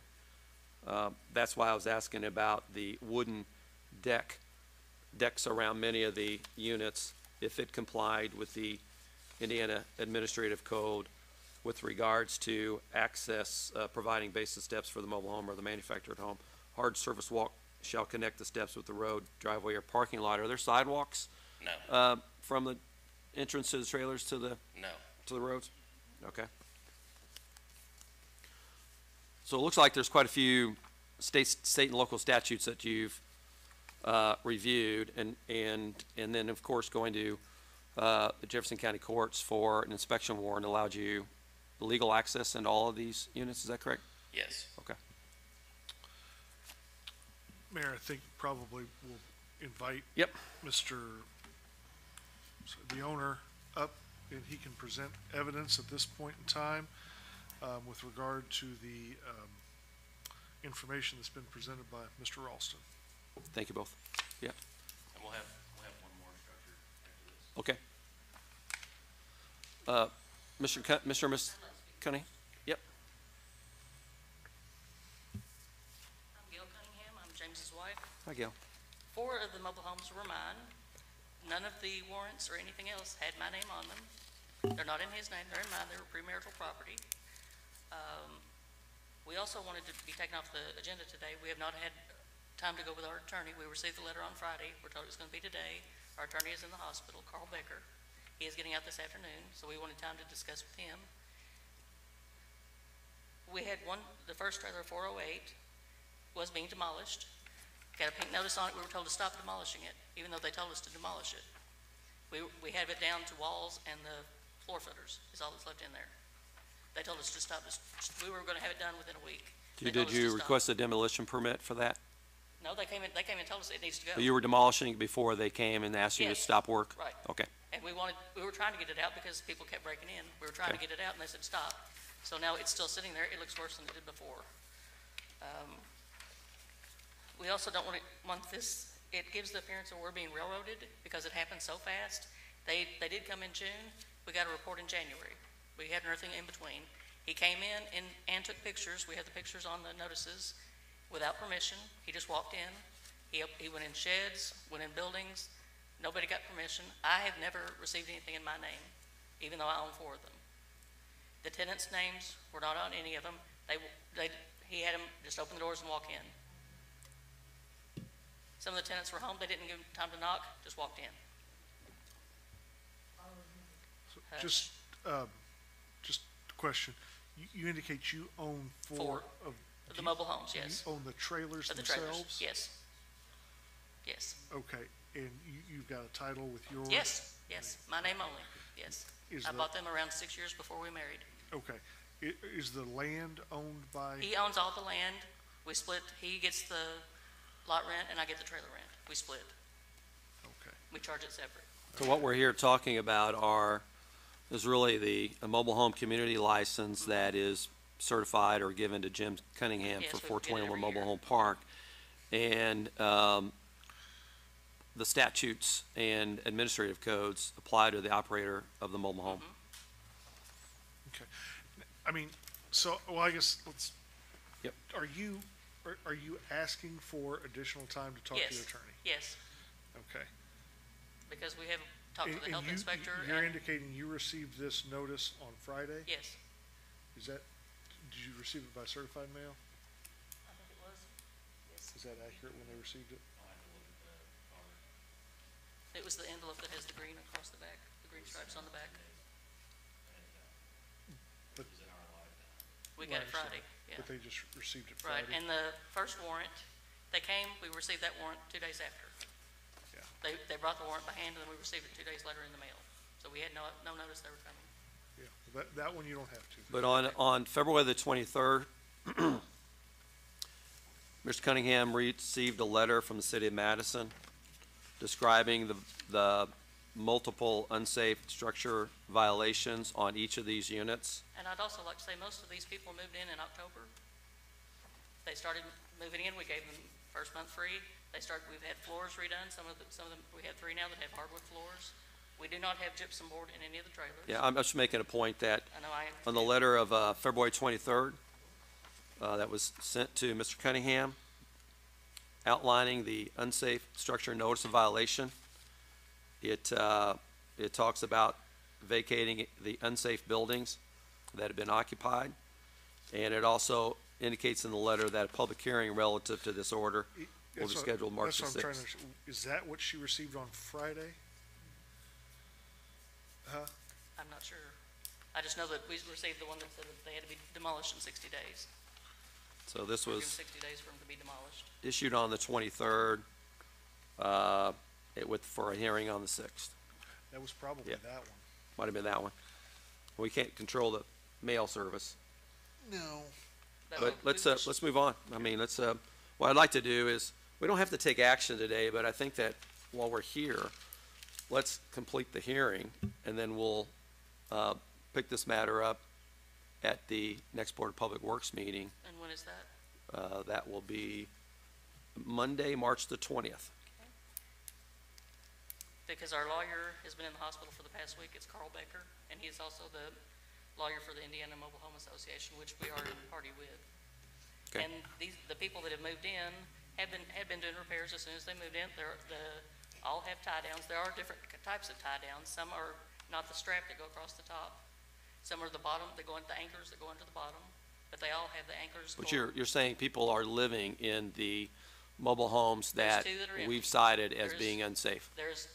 Uh, That's why I was asking about the wooden deck, decks around many of the units, if it complied with the Indiana Administrative Code with regards to access, uh, providing base steps for the mobile home or the manufactured home. Hard surface walk shall connect the steps with the road, driveway, or parking lot. Are there sidewalks, no, uh, from the entrance to the trailers to the, no. to the roads? Okay. So it looks like there's quite a few state, state and local statutes that you've, uh, reviewed and, and, and then, of course, going to, uh, the Jefferson County Courts for an inspection warrant allowed you legal access into all of these units, is that correct? Yes, Okay. Mayor, I think probably we'll invite. Yep. Mr., the owner up, and he can present evidence at this point in time, um, with regard to the, um, information that's been presented by Mr. Ralston. Thank you both. and we'll have, we'll have one more structure after this. Okay. Uh, Mr. Cun- Mr. or Miss Cunningham? Yep. I'm Gail Cunningham, I'm James's wife. Hi, Gail. Four of the mobile homes were mine. None of the warrants or anything else had my name on them. They're not in his name, they're in mine, they were premarital property. Um, We also wanted to be taken off the agenda today. We have not had time to go with our attorney. We received the letter on Friday, we're told it's gonna be today. Our attorney is in the hospital, Carl Becker. He is getting out this afternoon, so we wanted time to discuss with him. We had one, the first trailer, four oh eight, was being demolished. Got a pink notice on it, we were told to stop demolishing it, even though they told us to demolish it. We, we have it down to walls and the floor footers is all that's left in there. They told us to stop, this- we were gonna have it done within a week. They Did us to you stop. request a demolition permit for that? No, they came in, they came and told us it needs to go. You were demolishing it before they came and asked you to Yes. stop work? Right. Okay. And we wanted, we were trying to get it out because people kept breaking in. We were trying to Okay. get it out and they said, stop. So now it's still sitting there. It looks worse than it did before. Um, We also don't want it, want this, it gives the appearance of we're being railroaded because it happened so fast. They, they did come in June. We got a report in January. We had nothing in between. He came in and, and took pictures. We have the pictures on the notices without permission. He just walked in. He, he went in sheds, went in buildings, Nobody got permission. I have never received anything in my name, even though I own four of them. The tenants' names were not on any of them. They, they, he had them just open the doors and walk in. Some of the tenants were home, they didn't give them time to knock, just walked in. So Uh, Just, um, just a question. You, you indicate you own four Four. of. The mobile homes, yes. You own the trailers Of the trailers, themselves? yes. Yes, Okay, and you, you've got a title with yours? yes, yes, my name only, yes. Is I the- bought them around six years before we married. Okay. I, is the land owned by? He owns all the land, we split, he gets the lot rent and I get the trailer rent, we split, Okay. we charge it separate. So what we're here talking about are, is really the, a mobile home community license that is certified or given to Jim Cunningham Yes, for we get it four twenty-one every Mobile year. Home Park. And, um, the statutes and administrative codes apply to the operator of the mobile home. Okay. I mean, so, well, I guess let's. Yep. Are you, are, are you asking for additional time to talk to your Yes. attorney? Yes, Okay. because we have, talk to And- the and health you- inspector. You're and- indicating you received this notice on Friday? Yes, Is that, did you receive it by certified mail? I think it was, yes. Is that accurate when they received it? It was the envelope that has the green across the back, the green stripes on the back. But- We got it Friday, yeah. But they just received it Right, Friday? and the first warrant, they came, we received that warrant two days after. Yeah. They, they brought the warrant by hand, and then we received it two days later in the mail. So we had no, no notice they were coming. Yeah, that, that one you don't have to. But on, on February the 23rd, Mr. Cunningham received a letter from the city of Madison describing the, the multiple unsafe structure violations on each of these units. And I'd also like to say, most of these people moved in in October. They started moving in, we gave them first month free. They started, we've had floors redone, some of the, some of them, we have three now that have hardwood floors. We do not have gypsum board in any of the trailers. Yeah, I'm just making a point that I know I. on the letter of uh, February 23rd uh, that was sent to Mr. Cunningham outlining the unsafe structure notice of violation. It, uh, it talks about vacating the unsafe buildings that have been occupied. And it also indicates in the letter that a public hearing relative to this order will be That's what- scheduled March the what I'm trying to, 6th. understand. is that what she received on Friday? Huh? I'm not sure. I just know that we received the one that said that they had to be demolished in sixty days. So this We're was. sixty days for them to be demolished. issued on the 23rd, uh, it with, for a hearing on the 6th. That was probably Yeah. that one. Might have been that one. We can't control the mail service. No. But But let's, uh, let's move on. I mean, let's, uh, what I'd like to do is, we don't have to take action today, but I think that while we're here, let's complete the hearing, and then we'll, uh, pick this matter up at the next Board of Public Works meeting. And when is that? Uh, that will be Monday, March the twentieth. Because our lawyer has been in the hospital for the past week, it's Carl Becker, and he's also the lawyer for the Indiana Mobile Home Association, which we are in party with. Okay. And these, the people that have moved in have been, have been doing repairs as soon as they moved in. They're, the, all have tie downs. There are different types of tie downs. Some are not the strap that go across the top. Some are the bottom, that go into the anchors that go into the bottom, but they all have the anchors. But you're, you're saying people are living in the mobile homes that that we've cited as There's- being unsafe. There's the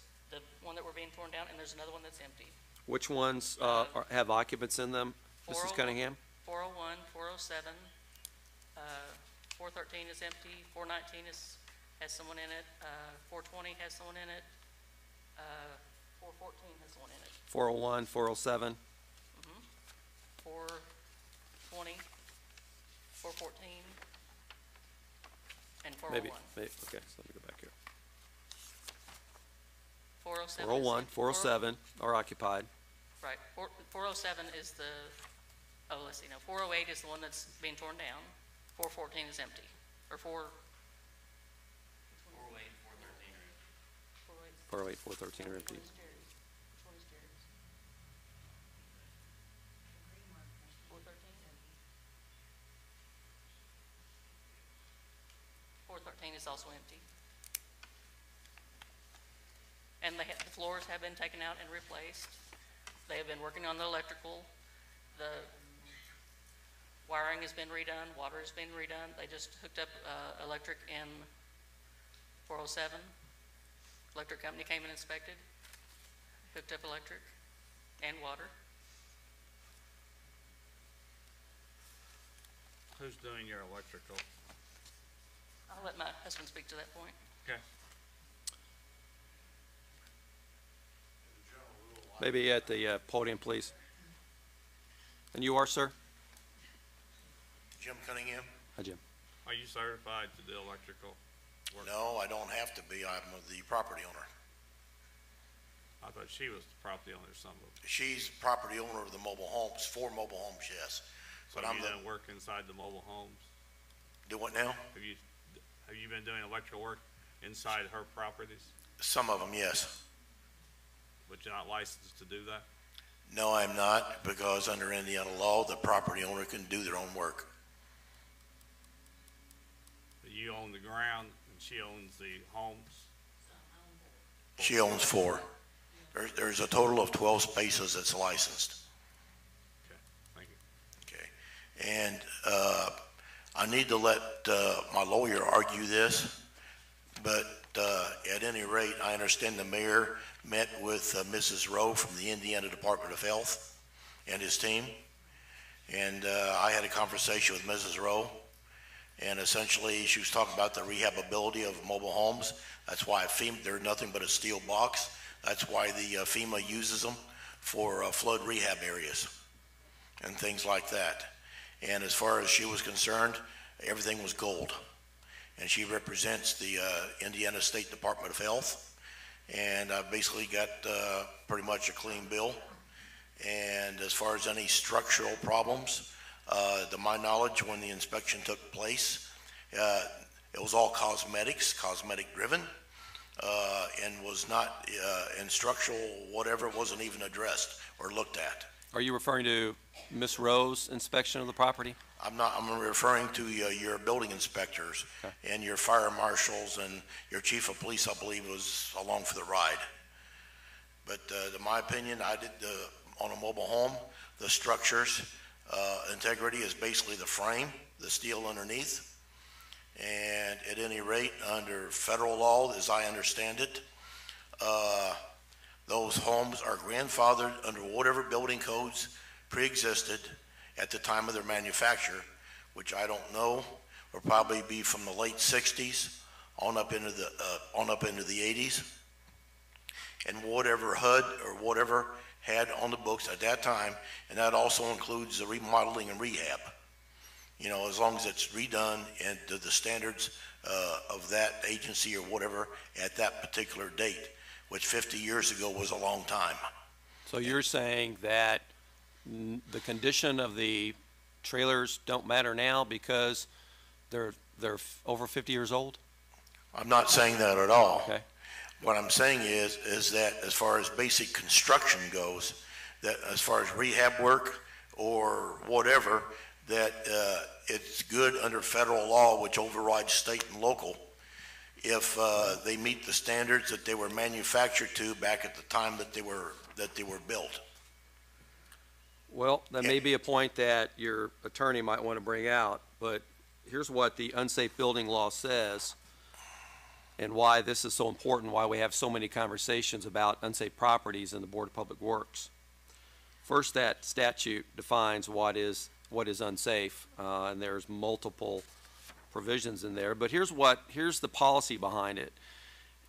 one that we're being torn down, and there's another one that's empty. Which ones, uh, are- have occupants in them, Mrs. 401 Cunningham? 401, 407, uh, 413 is empty, 419 is, has someone in it, uh, 420 has someone in it, uh, 414 has someone in it, 401, 407? 420, 414, and Maybe, 401. maybe, okay, so let me go back here. 407 401, 407 are occupied. Right, four, four oh seven is the, oh, let's see, no, four oh eight is the one that's being torn down, four fourteen is empty, or four. Four oh eight, four thirteen are. 408, 413 are empty. Which one is Jerry's? Which one is Jerry's? Four thirteen? Four thirteen is also empty. And they, ha- the floors have been taken out and replaced. They have been working on the electrical. The wiring has been redone, water has been redone. They just hooked up, uh, electric in four oh seven. Electric company came and inspected, hooked up electric and water. Who's doing your electrical? I'll let my husband speak to that point. Okay. Maybe at the uh, podium, please. And you are, sir? Jim Cunningham? Hi, Jim. Are you certified to do electrical work? No, I don't have to be. I'm the property owner. I thought she was the property owner, some of them. She's the property owner of the mobile homes, four mobile homes, yes. So But have I'm you the, done work inside the mobile homes? do what now? Have you, have you been doing electrical work inside her properties? Some of them, yes. But you're not licensed to do that? No, I'm not, because under Indiana law, the property owner can do their own work. But You own the ground and she owns the homes? She owns four. There, there's a total of twelve spaces that's licensed. Okay, Thank you. Okay, and, uh, I need to let, uh, my lawyer argue this, but, uh, at any rate, I understand the mayor met with uh, Mrs. Rowe from the Indiana Department of Health and his team. And, uh, I had a conversation with Mrs. Rowe, and essentially, she was talking about the rehabability of mobile homes. That's why FEMA, they're nothing but a steel box. That's why the uh, FEMA uses them for uh, flood rehab areas and things like that. And as far as she was concerned, everything was gold. And she represents the uh, Indiana State Department of Health. And I basically got uh, pretty much a clean bill. And as far as any structural problems, uh, to my knowledge, when the inspection took place, uh, it was all cosmetics, cosmetic driven, uh, and was not, uh, and structural, whatever, wasn't even addressed or looked at. Are you referring to Ms. Rowe's inspection of the property? I'm not, I'm referring to uh, your building inspectors Okay. and your fire marshals and your chief of police, I believe, was along for the ride. But uh, in my opinion, I did, uh, on a mobile home, the structures, uh, integrity is basically the frame, the steel underneath. And at any rate, under federal law, as I understand it, uh, those homes are grandfathered under whatever building codes pre-existed at the time of their manufacture, which I don't know, will probably be from the late sixties on up into the, uh, on up into the eighties. And whatever HUD or whatever had on the books at that time, and that also includes the remodeling and rehab. You know, as long as it's redone and to the standards, uh, of that agency or whatever at that particular date, which fifty years ago was a long time. So you're saying that mm, the condition of the trailers don't matter now because they're, they're f- over 50 years old? I'm not saying that at all. Okay. What I'm saying is, is that as far as basic construction goes, that as far as rehab work or whatever, that, uh, it's good under federal law, which overrides state and local, if, uh, they meet the standards that they were manufactured to back at the time that they were, that they were built. Well, that may be a point that your attorney might want to bring out, but here's what the unsafe building law says and why this is so important, why we have so many conversations about unsafe properties in the Board of Public Works. First, that statute defines what is, what is unsafe, uh, and there's multiple provisions in there. But here's what, here's the policy behind it.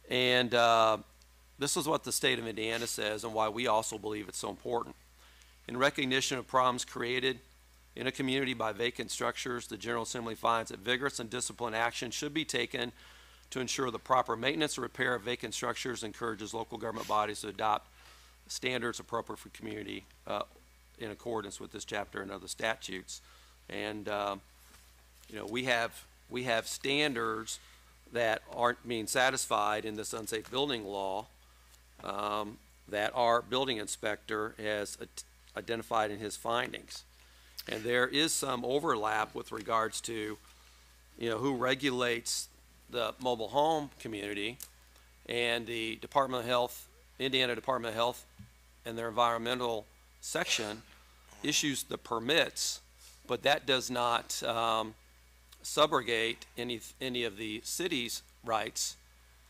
And, uh, this is what the state of Indiana says and why we also believe it's so important. In recognition of problems created in a community by vacant structures, the General Assembly finds that vigorous and disciplined action should be taken to ensure the proper maintenance and repair of vacant structures, encourages local government bodies to adopt standards appropriate for community uh, in accordance with this chapter and other statutes. And, um, you know, we have, we have standards that aren't being satisfied in this unsafe building law um, that our building inspector has identified in his findings. And there is some overlap with regards to, you know, who regulates the mobile home community and the Department of Health, Indiana Department of Health and their environmental section issues the permits, but that does not, um, subrogate any, any of the city's rights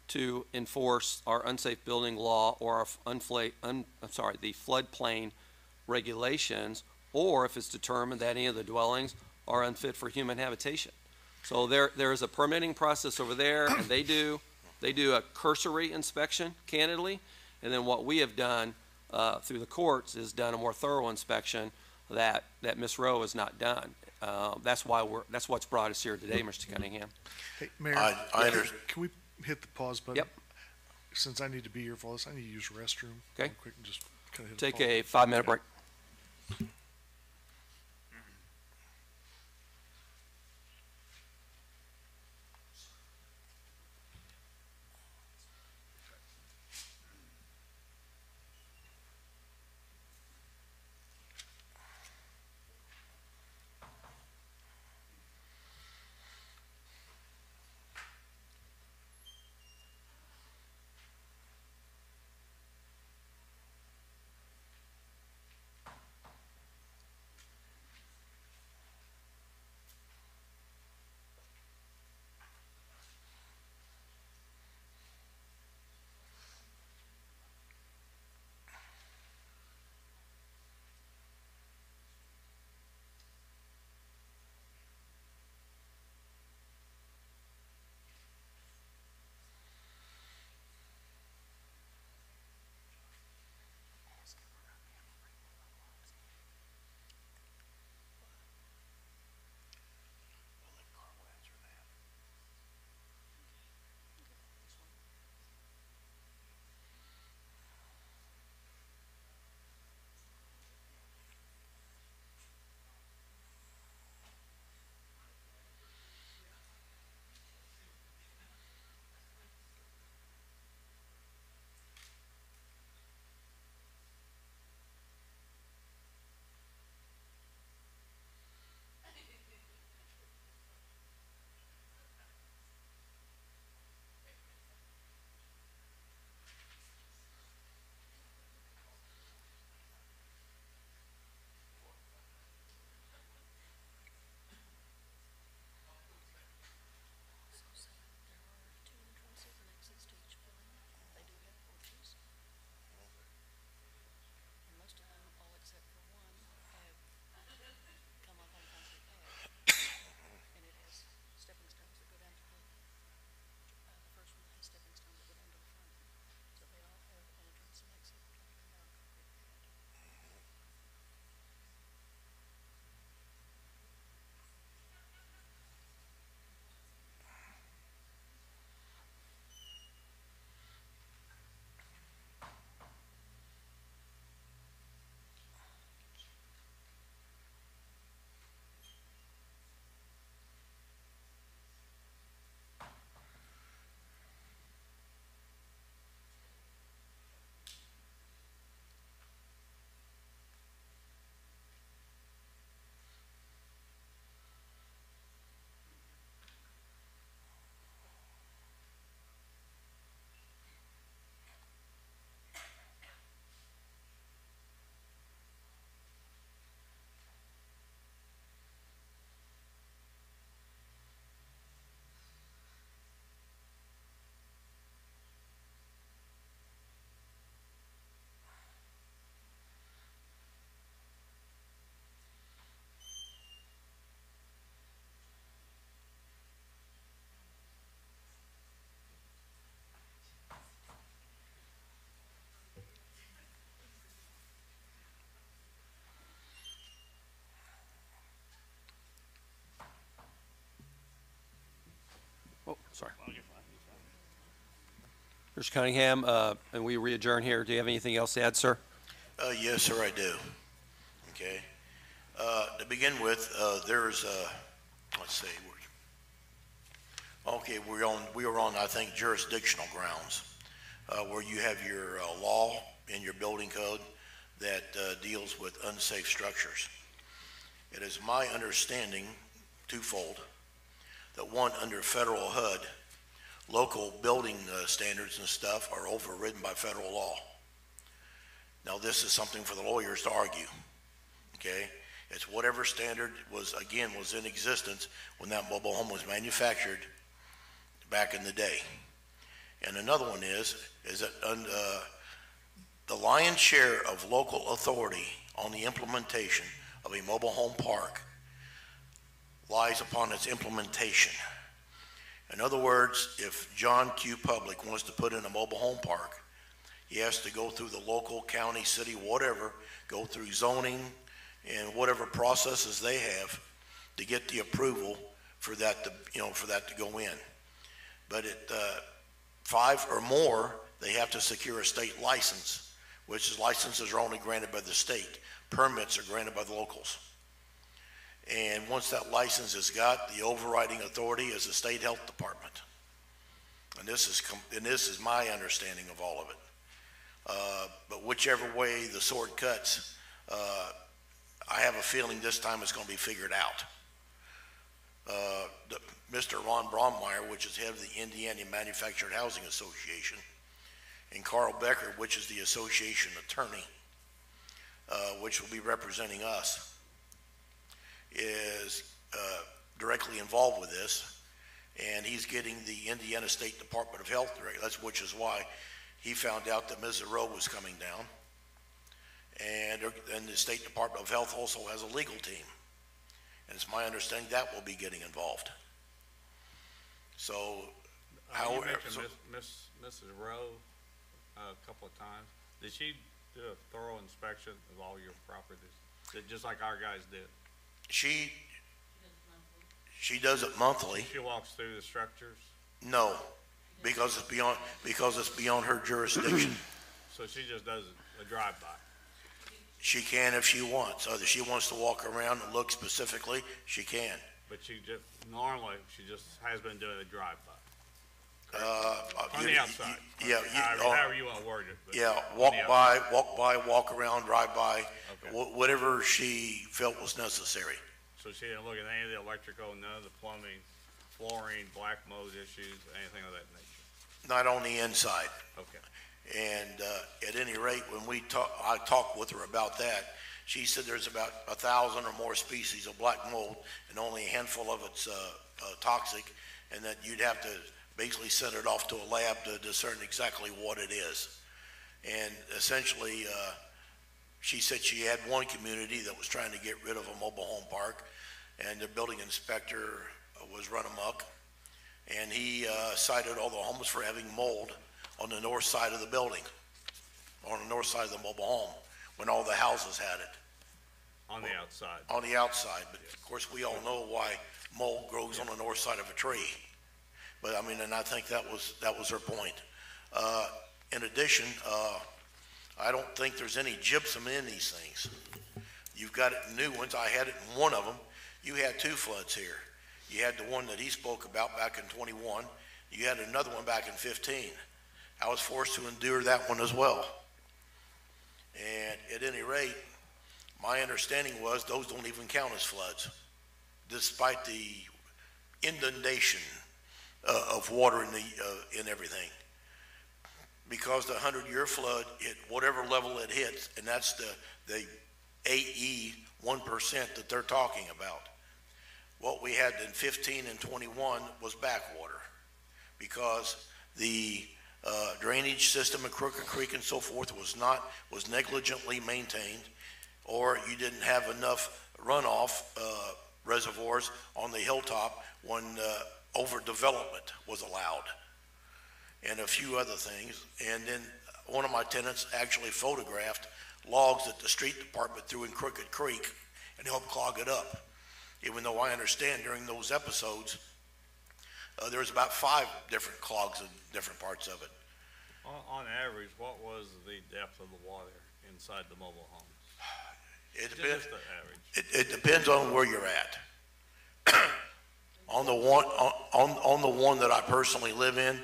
to enforce our unsafe building law or our unfla, un, I'm sorry, the floodplain regulations, or if it's determined that any of the dwellings are unfit for human habitation. So there, there is a permitting process over there, and they do, they do a cursory inspection candidly, and then what we have done, uh, through the courts is done a more thorough inspection that, that Ms. Rowe has not done. Uh, that's why we're, that's what's brought us here today, Mr. Cunningham. Hey, Mayor. I, I under, Can we hit the pause button? Yep. Since I need to be here for all this, I need to use the restroom. Okay. real Quick and just kind of hit a Take pause. a five-minute break. Sorry. Mr. Cunningham, uh, and we re-adjourn here. Do you have anything else to add, sir? Uh, yes, sir, I do. Okay. Uh, to begin with, uh, there's, uh, let's see, we're, okay, we're on, we are on, I think, jurisdictional grounds, uh, where you have your, uh, law in your building code that, uh, deals with unsafe structures. It is my understanding, twofold, that one, under federal HUD, local building, uh, standards and stuff are overridden by federal law. Now, this is something for the lawyers to argue, okay? It's whatever standard was, again, was in existence when that mobile home was manufactured back in the day. And another one is, is that, uh, the lion's share of local authority on the implementation of a mobile home park lies upon its implementation. In other words, if John Q. Public wants to put in a mobile home park, he has to go through the local, county, city, whatever, go through zoning and whatever processes they have to get the approval for that to, you know, for that to go in. But at, uh, five or more, they have to secure a state license, which is licenses are only granted by the state. Permits are granted by the locals. And once that license is got, the overriding authority is the state health department. And this is, and this is my understanding of all of it. Uh, But whichever way the sword cuts, uh, I have a feeling this time it's going to be figured out. Uh, the- Mr. Ron Brommeyer, which is head of the Indiana Manufactured Housing Association, and Carl Becker, which is the association attorney, uh, which will be representing us, is uh, directly involved with this, and he's getting the Indiana State Department of Health, direct- that's which is why he found out that Ms. Rowe was coming down. And, and the State Department of Health also has a legal team. And it's my understanding that will be getting involved. So, Uh, how, You mentioned so- Miss, Miss, Mrs. Rowe uh, a couple of times. Did she do a thorough inspection of all your properties? Just like our guys did? She, she does it monthly. She walks through the structures, No, because it's beyond, because it's beyond her jurisdiction. so she just does a drive-by. She can if she wants. If she wants to walk around and look specifically, she can. But she just, normally, she just has been doing a drive-by. Uh, On you- the you- outside. Yeah, you- However, oh, however you want to word it. but yeah, on walk the by, outside. walk by, walk around, drive by, Okay. wha- whatever she felt was necessary. So she didn't look at any of the electrical, none of the plumbing, flooring, black mold issues, anything of that nature? Not on the inside. Okay. And uh, at any rate, when we talk, I talked with her about that, she said there's about a thousand or more species of black mold, and only a handful of it's uh, uh, toxic, and that you'd have to basically send it off to a lab to discern exactly what it is. And essentially, uh, she said she had one community that was trying to get rid of a mobile home park, and the building inspector was run amok, and he uh, cited all the homes for having mold on the north side of the building, on the north side of the mobile home, when all the houses had it, On the outside. on the outside. But of course, we all know why mold grows on the north side of a tree. But I mean, and I think that was, that was her point. Uh, In addition, uh, I don't think there's any gypsum in these things. You've got it in new ones. I had it in one of them. You had two floods here. You had the one that he spoke about back in twenty-one. You had another one back in fifteen. I was forced to endure that one as well. And at any rate, my understanding was those don't even count as floods, despite the inundation uh, of water in the, uh, in everything. Because the hundred-year flood, at whatever level it hits, and that's the, the AE one percent that they're talking about. What we had in fifteen and twenty-one was backwater, because the uh, drainage system at Crooked Creek and so forth was not, was negligently maintained, or you didn't have enough runoff uh, reservoirs on the hilltop when uh, overdevelopment was allowed, and a few other things. And then one of my tenants actually photographed logs that the street department threw in Crooked Creek and helped clog it up. Even though I understand during those episodes, uh, there was about five different clogs in different parts of it. On, on average, what was the depth of the water inside the mobile homes? It depends, it, it depends on where you're at. On the one, on, on, the one that I personally live in,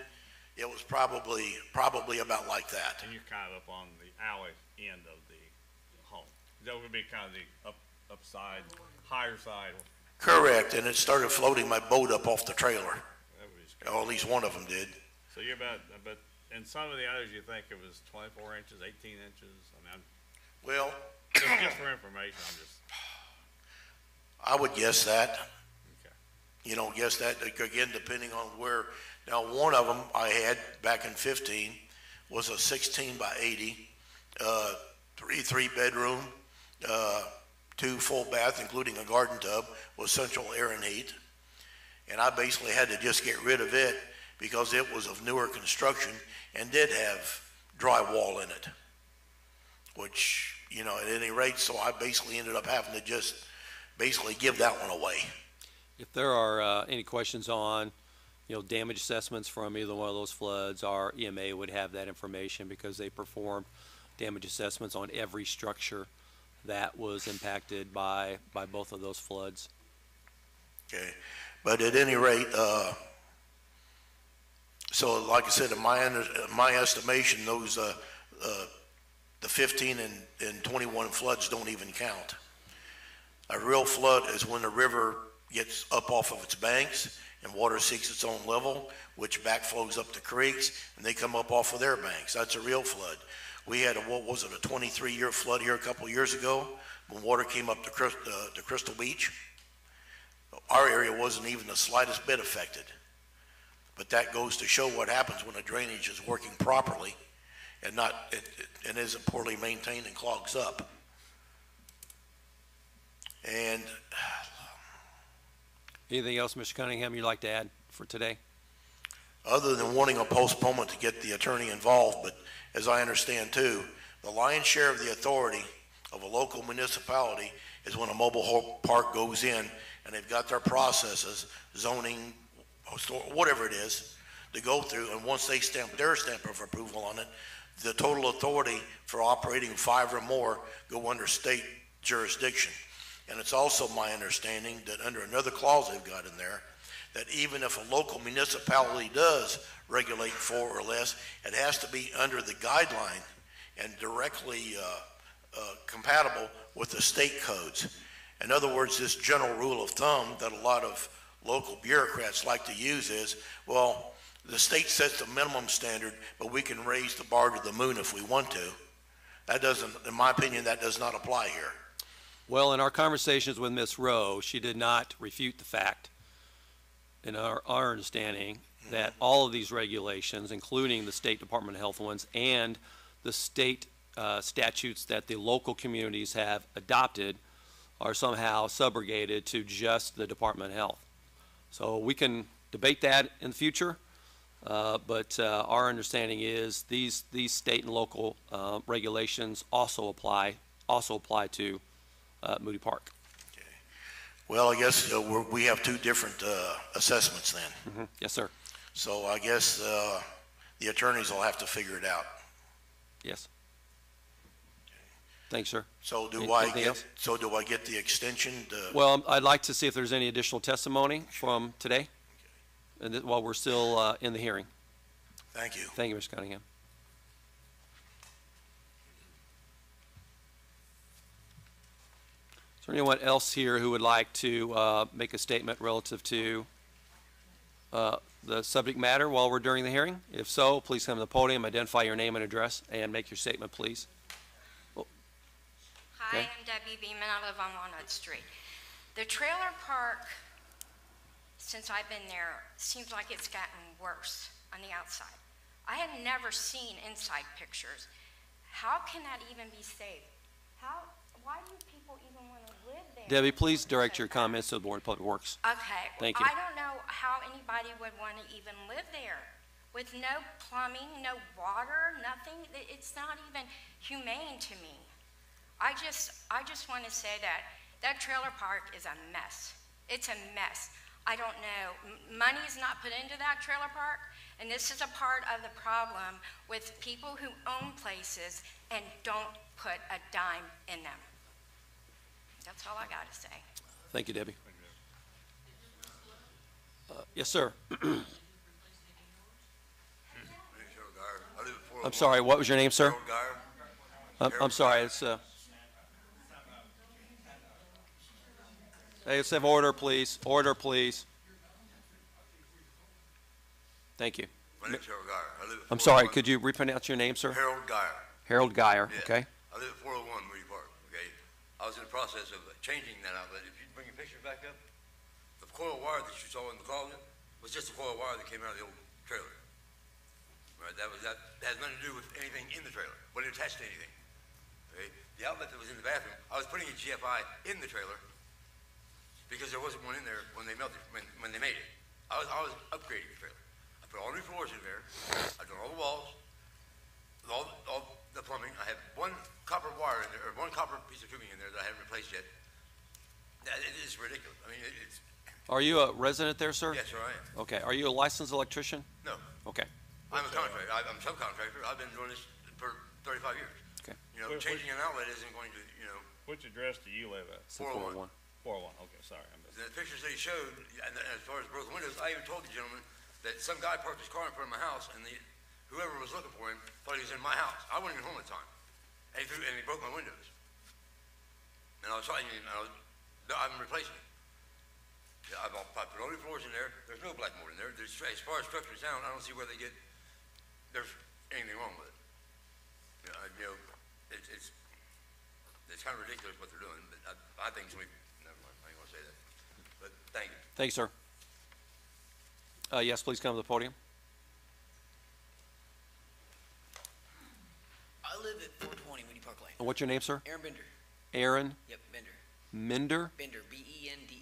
it was probably, probably about like that. And you're kind of up on the alley end of the home. That would be kind of the up, upside, higher side. Correct, and it started floating my boat up off the trailer, That or at least one of them did. So you're about, but in some of the others, you think it was twenty-four inches, eighteen inches? I mean, I'm, Well, just, just for information, I'm just, I would guess that. You know, guess that, again, depending on where, now, one of them I had back in fifteen was a sixteen by eighty, uh, three, three-bedroom, uh, two full bath, including a garden tub, with central air and heat. And I basically had to just get rid of it because it was of newer construction and did have drywall in it. Which, you know, at any rate, so I basically ended up having to just basically give that one away. If there are uh, any questions on, you know, damage assessments from either one of those floods, our EMA would have that information because they perform damage assessments on every structure that was impacted by, by both of those floods. Okay, but at any rate, uh, so like I said, in my, under- my estimation, those, uh, uh, the fifteen and, and twenty-one floods don't even count. A real flood is when the river gets up off of its banks and water seeks its own level, which backflows up the creeks, and they come up off of their banks. That's a real flood. We had a, what was it, a twenty-three year flood here a couple years ago, when water came up to uh, to Crystal Beach our area wasn't even the slightest bit affected. But that goes to show what happens when a drainage is working properly and not, it, it- and isn't poorly maintained and clogs up. And Anything else, Mr. Cunningham, you'd like to add for today? other than wanting a postponement to get the attorney involved, but as I understand too, the lion's share of the authority of a local municipality is when a mobile home park goes in and they've got their processes, zoning, whatever it is, to go through, and once they stamp their stamp of approval on it, the total authority for operating five or more go under state jurisdiction. And it's also my understanding that under another clause they've got in there, that even if a local municipality does regulate four or less, it has to be under the guideline and directly uh, uh, compatible with the state codes. In other words, this general rule of thumb that a lot of local bureaucrats like to use is, well, the state sets the minimum standard, but we can raise the bar to the moon if we want to. That doesn't, in my opinion, that does not apply here. Well, in our conversations with Ms. Rowe, she did not refute the fact, in our, our understanding, that all of these regulations, including the State Department of Health ones and the state uh, statutes that the local communities have adopted, are somehow subrogated to just the Department of Health. So we can debate that in the future, uh, but uh, our understanding is these, these state and local uh, regulations also apply, also apply to uh, Moody Park. Well, I guess uh, we're, we have two different uh, assessments then. Yes, sir. So I guess uh, the attorneys will have to figure it out. Yes. Thanks, sir. So do I anything get, else? so do I get the extension to? Well, I'd like to see if there's any additional testimony from today, and that- while we're still uh, in the hearing. Thank you. Thank you, Mr. Cunningham. There anyone else here who would like to uh, make a statement relative to uh, the subject matter while we're during the hearing? If so, please come to the podium, identify your name and address, and make your statement, please. Hi, Okay. I'm Debbie Beeman. I live on Walnut Street. The trailer park, since I've been there, seems like it's gotten worse on the outside. I had never seen inside pictures. How can that even be saved? How, why do people even want to live there? Debbie, please direct your comments to the Board of Public Works. Okay. Thank you. I don't know how anybody would want to even live there with no plumbing, no water, nothing. It's not even humane to me. I just, I just want to say that that trailer park is a mess. It's a mess. I don't know. Money is not put into that trailer park, and this is a part of the problem with people who own places and don't put a dime in them. That's all I got to say. Thank you, Debbie. Uh, Yes, sir. I'm sorry, what was your name, sir? I'm, I'm sorry, it's, uh... Hey, let's have order, please. Order, please. Thank you. My name's Harold Dyer. I live at I'm sorry, could you repronounce your name, sir? Harold Geyer. Harold Geyer, Yeah. okay? I live at 401 I was in the process of changing that outlet. If you'd bring your picture back up, the coil wire that you saw in the closet was just a coil wire that came out of the old trailer. Right, that was, that, that has nothing to do with anything in the trailer, wasn't attached to anything. Okay? The outlet that was in the bathroom, I was putting a GFI in the trailer because there wasn't one in there when they melted, when, when they made it. I was, I was upgrading the trailer. I put all new floors in there. I've done all the walls, all, all the plumbing. I have one copper wire in there, or one copper piece of tubing in there that I haven't replaced yet. That, it is ridiculous. I mean, it, it's, Are you a resident there, sir? yes, sir, I am. Okay, are you a licensed electrician? No, Okay, I'm a contractor. I, I'm a subcontractor. I've been doing this for thirty-five years. Okay. You know, Wait, wait. changing an outlet isn't going to, you know, Which address do you live at? it's the 401. Four oh one, okay, sorry. I'm the pictures that he showed, and and as far as broken windows, I even told the gentleman that some guy parked his car in front of my house, and the, whoever was looking for him thought he was in my house. I wasn't even home at the time. And he threw, and he broke my windows. And I was trying, and I was, no, I'm replacing it. Yeah, I've, I put all new floors in there. There's no black mold in there. There's, as far as structure sound, I don't see where they get, there's anything wrong with it. You know, I, you know, it's, it's, it's kind of ridiculous what they're doing, but I, I think we, never mind, I ain't gonna say that. But thank you. Thank you, sir. Uh, yes, please come to the podium. I live at four twenty Moody Park Lane. And what's your name, sir? Aaron Bender. Aaron Yep, Bender. Minder? Bender, B E N D R.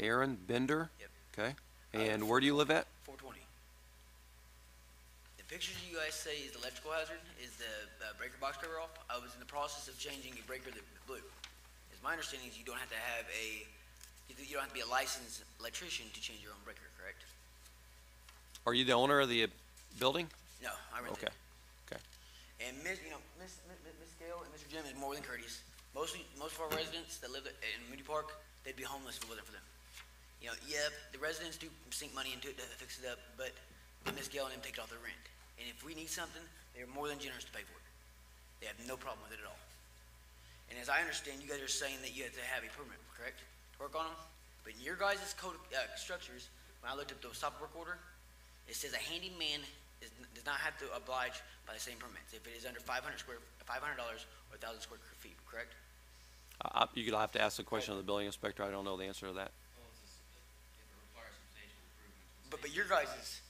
Aaron Bender? Yep. Okay. And where do you live at? Four twenty. The pictures you guys say is the electrical hazard, is the uh, breaker box cover off. I was in the process of changing a breaker that blew. As my understanding is you don't have to have a, you don't have to be a licensed electrician to change your own breaker, correct? Are you the owner of the uh, building? No, I rent Okay. it. Okay. And Miss, you know, Miss, Miss, Miss Gail and Mr. Jim is more than courteous. Mostly, most of our residents that live in Moody Park, they'd be homeless if it wasn't for them. You know, yeah, the residents do sink money into it to fix it up, but Miss Gail and them take it off their rent. And if we need something, they're more than generous to pay for it. They have no problem with it at all. And as I understand, you guys are saying that you have to have a permit, correct, to work on them? But in your guys' code, uh, structures, when I looked up the stop work order, it says a handyman is, does not have to oblige by the same permits if it is under five hundred square, five hundred dollars or a thousand square feet, correct? Uh, gonna have to ask the question of the building inspector. I don't know the answer to that. But, but your guys'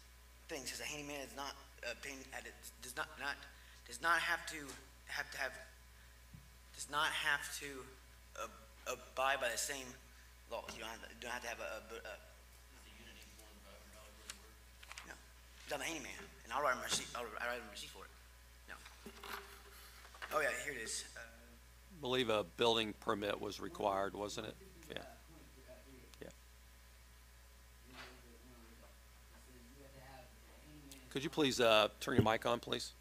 thing says a handyman is not, uh, paying, uh, does not, not, does not have to, have to have, does not have to, uh, abide by the same laws. You don't have, you don't have to have a, a, a. No, I'm a handyman, and I'll write him a receipt, I'll, I'll write him a receipt for it. No. Oh, yeah, here it is. Uh, Believe a building permit was required, wasn't it? Yeah. Yeah. Could you please, uh, turn your mic on, please?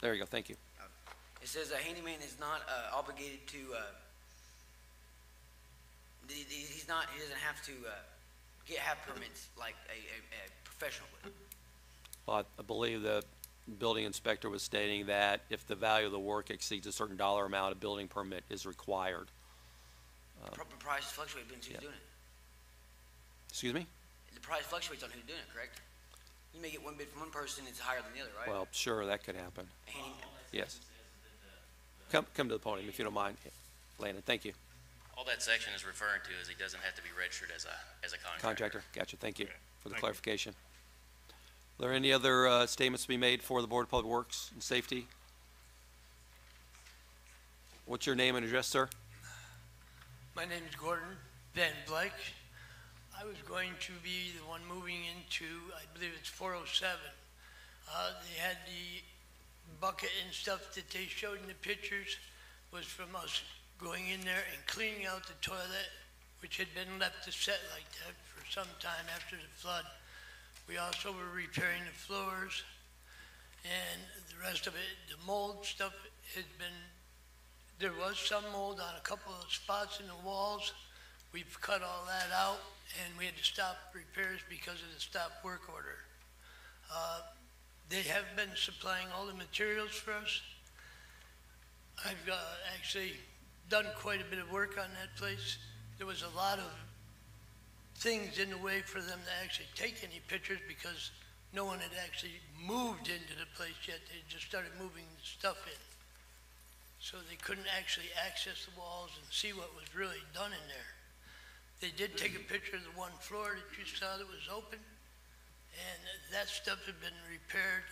There you go. Thank you. It says a handyman is not uh, obligated to, uh, he- he- he's not, he doesn't have to uh, get, have permits like a, a, a professional would. Well, I- believe the building inspector was stating that if the value of the work exceeds a certain dollar amount, a building permit is required. Proper price fluctuates depends who's yeah. doing it. Excuse me? The price fluctuates on who's doing it, correct? You may get one bid from one person, it's higher than the other, right? Well, sure, that could happen. A handyman- Yes. Come, come to the podium if you don't mind, Landon. Thank you. All that section is referring to is he doesn't have to be registered as a, as a contractor. Contractor, gotcha, thank you for the Thank you. clarification. Are there any other uh, statements to be made for the Board of Public Works and Safety? What's your name and address, sir? My name is Gordon Van Vleck. I was going to be the one moving into, I believe it's 407. Uh, They had the bucket and stuff that they showed in the pictures was from us going in there and cleaning out the toilet which had been left to set like that for some time after the flood. We also were repairing the floors and the rest of it, the mold stuff had been, there was some mold on a couple of spots in the walls. We've cut all that out and we had to stop repairs because of the stop work order. Uh, They have been supplying all the materials for us. I've uh, actually done quite a bit of work on that place. There was a lot of things in the way for them to actually take any pictures because no one had actually moved into the place yet. They just started moving stuff in. So they couldn't actually access the walls and see what was really done in there. They did take a picture of the one floor that you saw that was open, and that stuff had been repaired.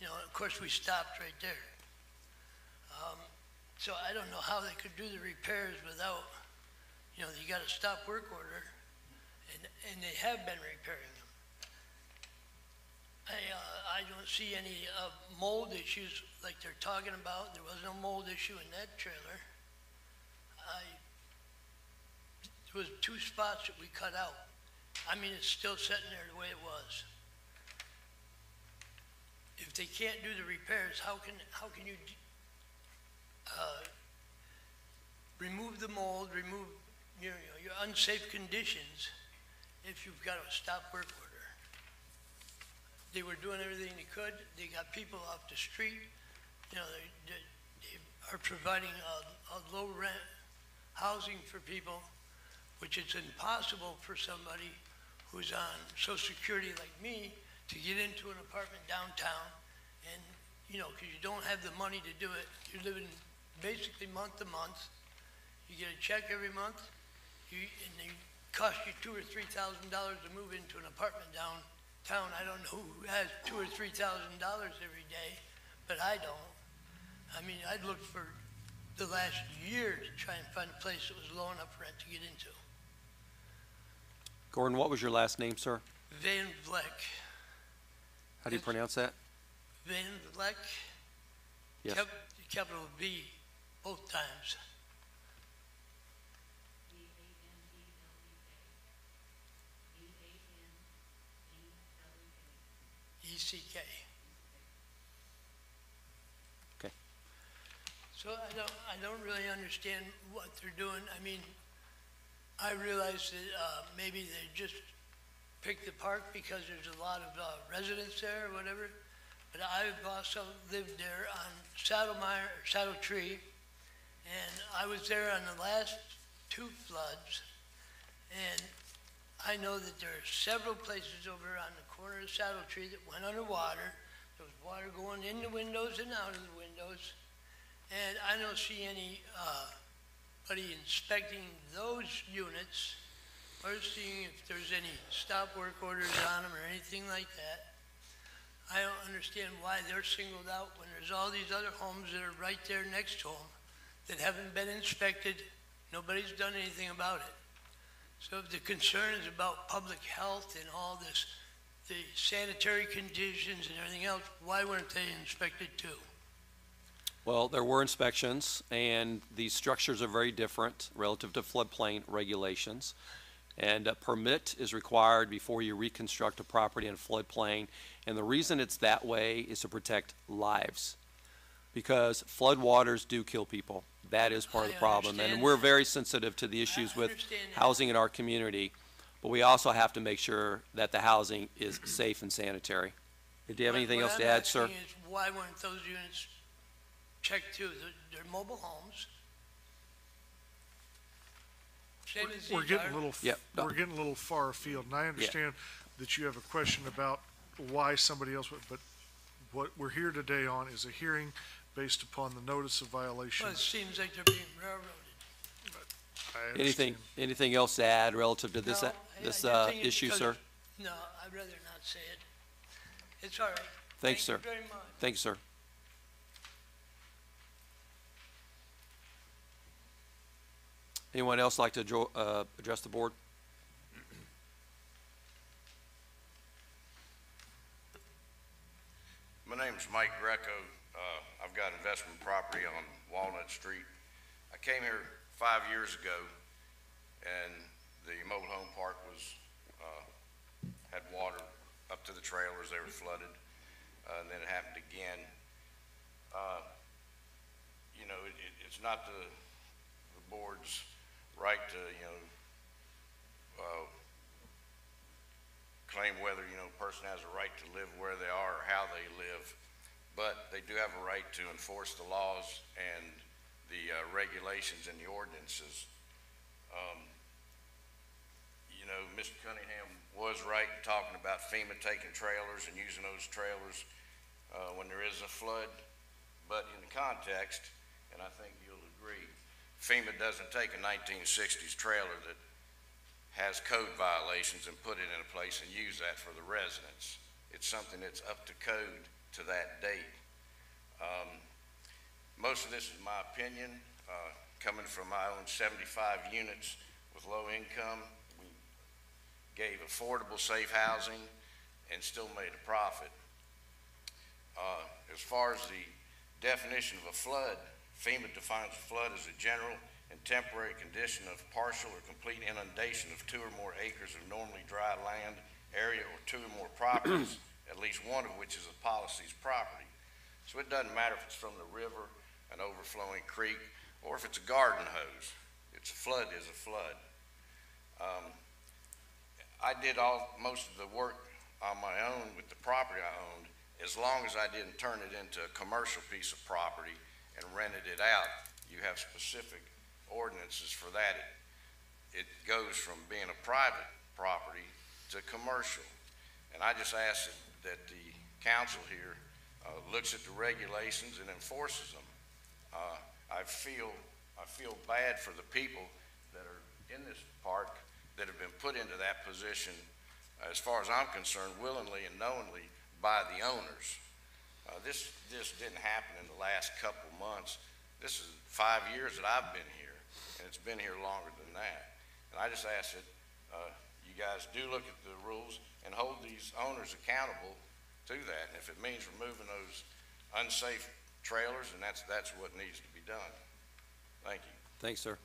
You know, of course, we stopped right there. Um, so I don't know how they could do the repairs without, you know, you got a stop work order, and, and they have been repairing them. I, uh, I don't see any, uh, mold issues like they're talking about. There was no mold issue in that trailer. I, there was two spots that we cut out. I mean, it's still sitting there the way it was. If they can't do the repairs, how can, how can you, uh, remove the mold, remove, you know, your unsafe conditions if you've got a stop work order? They were doing everything they could. They got people off the street. You know, they, they, they are providing a, a low rent housing for people, which it's impossible for somebody who's on social security like me to get into an apartment downtown. And, you know, because you don't have the money to do it. You're living basically month to month. You get a check every month, you, and you two or three thousand dollars to move into an apartment downtown. I don't know who has two or three thousand dollars every day, but I don't. I mean, I'd looked for the last year to try and find a place that was low enough rent to get into. Gordon, what was your last name, sir? Van Vleck, How do you pronounce that? Van Vleck, Yes. cap- capital V, both times. E C K. Okay. So I don't, I don't really understand what they're doing. I mean, I realize that, uh, maybe they just picked the park because there's a lot of, uh, residents there or whatever. But I've also lived there on Saddlemire, Saddle Tree, and I was there on the last two floods. And I know that there are several places over on the corner of Saddle Tree that went underwater. There was water going in the windows and out of the windows. And I don't see any, uh, buddy inspecting those units or seeing if there's any stop work orders on them or anything like that. I don't understand why they're singled out when there's all these other homes that are right there next to them that haven't been inspected. Nobody's done anything about it. So if the concern is about public health and all this, the sanitary conditions and everything else, why weren't they inspected too? Well, there were inspections, and these structures are very different relative to floodplain regulations. And a permit is required before you reconstruct a property in floodplain. And the reason it's that way is to protect lives. Because floodwaters do kill people. That is part of the I problem. And understand we're that. very sensitive to the issues with understand that. housing in our community. But we also have to make sure that the housing is safe and sanitary. Do you have anything else to add, sir? asking is Why weren't those units checked too? They're, they're mobile homes. Same as We're these getting are. a little, f- Yep. we're getting a little far afield, and I understand that you have a question about why somebody else would, but what we're here today on is a hearing based upon the notice of Well, it violation. seems like they're being railroaded. I Anything, understand. anything else to add relative to this, No, uh, I- I this, just uh, think it's issue, because- sir? No, I'd rather not say it. It's all right. Thanks, sir. Thank you very much. Thank you, sir. Anyone else like to uh, address the board? My name's Mike Greco. Uh, I've got investment property on Walnut Street. I came here five years ago, and the mobile home park was, uh, had water up to the trailers, they were flooded, uh, and then it happened again. Uh, you know, it, it- it's not the, the board's right to, you know, uh, claim whether, you know, a person has a right to live where they are or how they live, but they do have a right to enforce the laws and the uh, regulations and the ordinances. Um, You know, Mr. Cunningham was right in talking about FEMA taking trailers and using those trailers uh, when there is a flood, but in the context, and I think you'll agree, FEMA doesn't take a 1960s trailer that has code violations and put it in a place and use that for the residents. It's something that's up to code to that date. Um, Most of this is my opinion, uh, coming from my own 75 units with low income. We gave affordable, safe housing and still made a profit. Uh, As far as the definition of a flood, FEMA defines a flood as a general and temporary condition of partial or complete inundation of two or more acres of normally dry land area or two or more properties, at least one of which is a policy's property. So it doesn't matter if it's from the river, an overflowing creek, or if it's a garden hose. It's a flood is a flood. Um, I did all, most of the work on my own with the property I owned, as long as I didn't turn it into a commercial piece of property and rented it out. You have specific ordinances for that. It, it goes from being a private property to commercial. And I just ask that, that the council here, uh, looks at the regulations and enforces them. Uh, I feel, I feel bad for the people that are in this park that have been put into that position, as far as I'm concerned, willingly and knowingly by the owners. Uh, this, this didn't happen in the last couple months. This is five years that I've been here, and it's been here longer than that. And I just ask that, uh, you guys do look at the rules and hold these owners accountable to that. And if it means removing those unsafe trailers, then that's, that's what needs to be done. Thank you. Thanks, sir.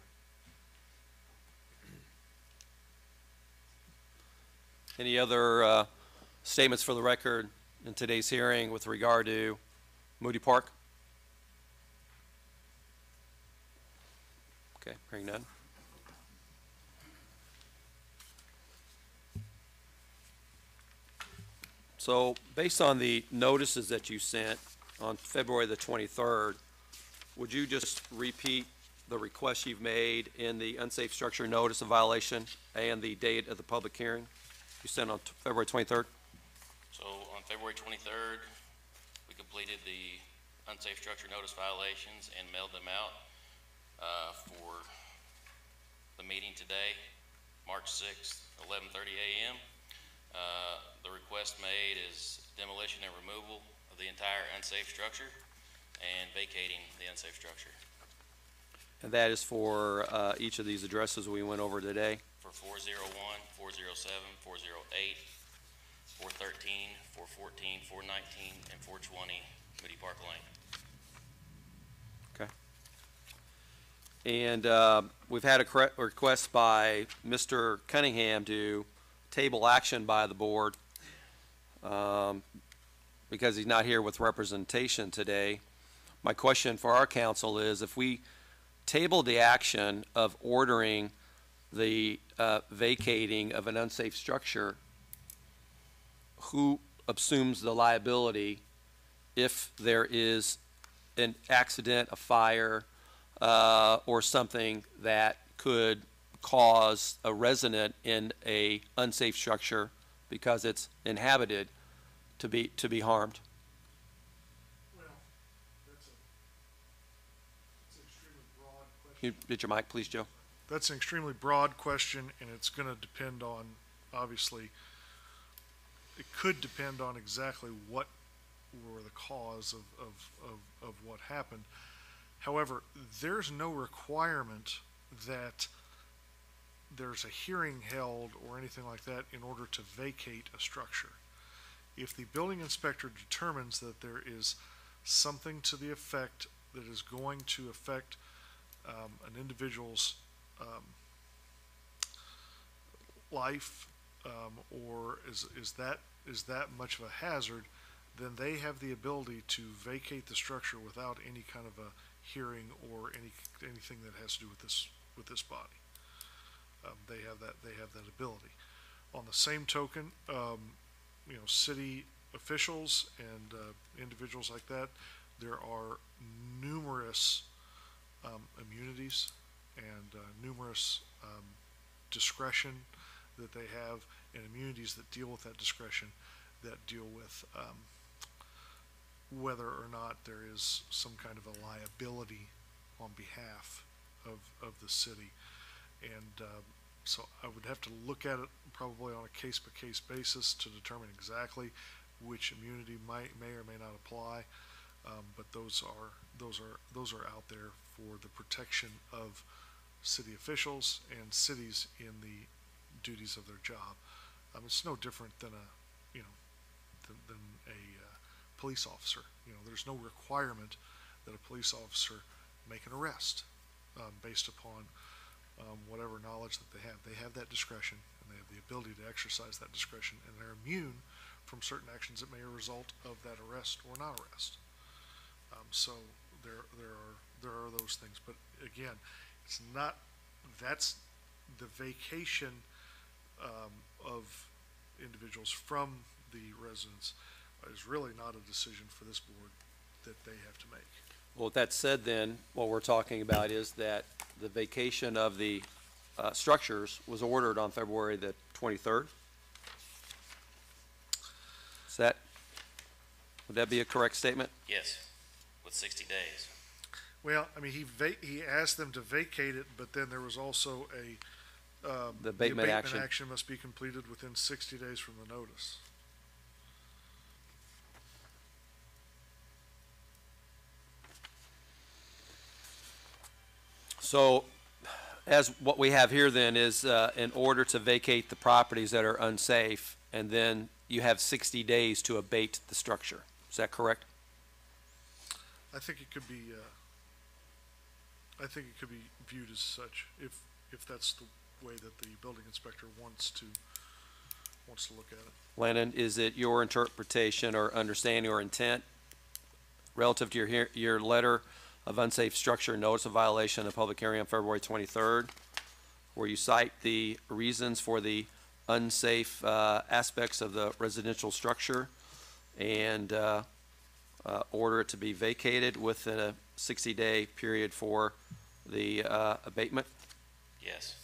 Any other uh, statements for the record in today's hearing with regard to Moody Park? Okay, hearing none. So, based on the notices that you sent on February the 23rd, would you just repeat the request you've made in the unsafe structure notice of violation and the date of the public hearing you sent on February 23rd? So on February twenty-third, we completed the unsafe structure notice violations and mailed them out, uh, for the meeting today, March sixth, eleven thirty AM. Uh, the request made is demolition and removal of the entire unsafe structure and vacating the unsafe structure And that is for uh, each of these addresses we went over today? for 401, 407, 408, 413, 414, 419, and four twenty Moody Park Lane. Okay. And uh, we've had a cre- request by Mr. Cunningham to table action by the board um, because he's not here with representation today. My question for our council is if we table the action of ordering the uh, vacating of an unsafe structure, who assumes the liability if there is an accident, a fire, uh, or something that could cause a resident in a unsafe structure because it's inhabited to be, to be harmed? Well, that's a, that's an extremely broad question. You- Did your mic, please, Joe? That's an extremely broad question, and it's gonna depend on, obviously, it could depend on exactly what were the cause of, of, of, of what happened. However, there's no requirement that there's a hearing held or anything like that in order to vacate a structure. If the building inspector determines that there is something to the effect that is going to affect um, an individual's um, life, um, or is, is that, is that much of a hazard, then they have the ability to vacate the structure without any kind of a hearing or any, anything that has to do with this, with this body. Um, they have that, they have that ability. On the same token, um, you know, city officials and, uh, individuals like that, there are numerous, um, immunities and, uh, numerous, um, discretion that they have and immunities that deal with that discretion, that deal with, um, whether or not there is some kind of a liability on behalf of, of the city. And, um, so I would have to look at it probably on a case-by-case basis to determine exactly which immunity might, may or may not apply. Um, but those are, those are, those are out there for the protection of city officials and cities in the duties of their job. Um, it's no different than a, you know, than, than a, uh, police officer. You know, there's no requirement that a police officer make an arrest, um, based upon, um, whatever knowledge that they have. They have that discretion and they have the ability to exercise that discretion and they're immune from certain actions that may result of that arrest or not arrest. Um, so there, there are, there are those things, but again, it's not, that's the vacation, um, of individuals from the residents is really not a decision for this board that they have to make. Well, with that said, then, what we're talking about is that the vacation of the uh, structures was ordered on February the 23rd. Is that, would that be a correct statement? Yes, with sixty days. Well, I mean, he va- he asked them to vacate it, but then there was also a, um, The abatement action. action must be completed within sixty days from the notice. So, as what we have here then is, uh, in order to vacate the properties that are unsafe, and then you have 60 days to abate the structure. Is that correct? I think it could be, uh, I think it could be viewed as such, if, if that's the way that the building inspector wants to, wants to look at it. Lennon, is it your interpretation or understanding or intent relative to your, hear- your letter of unsafe structure notice of violation of public hearing on February 23rd, where you cite the reasons for the unsafe uh, aspects of the residential structure and uh, uh, order it to be vacated within a 60-day period for the uh, abatement? Yes.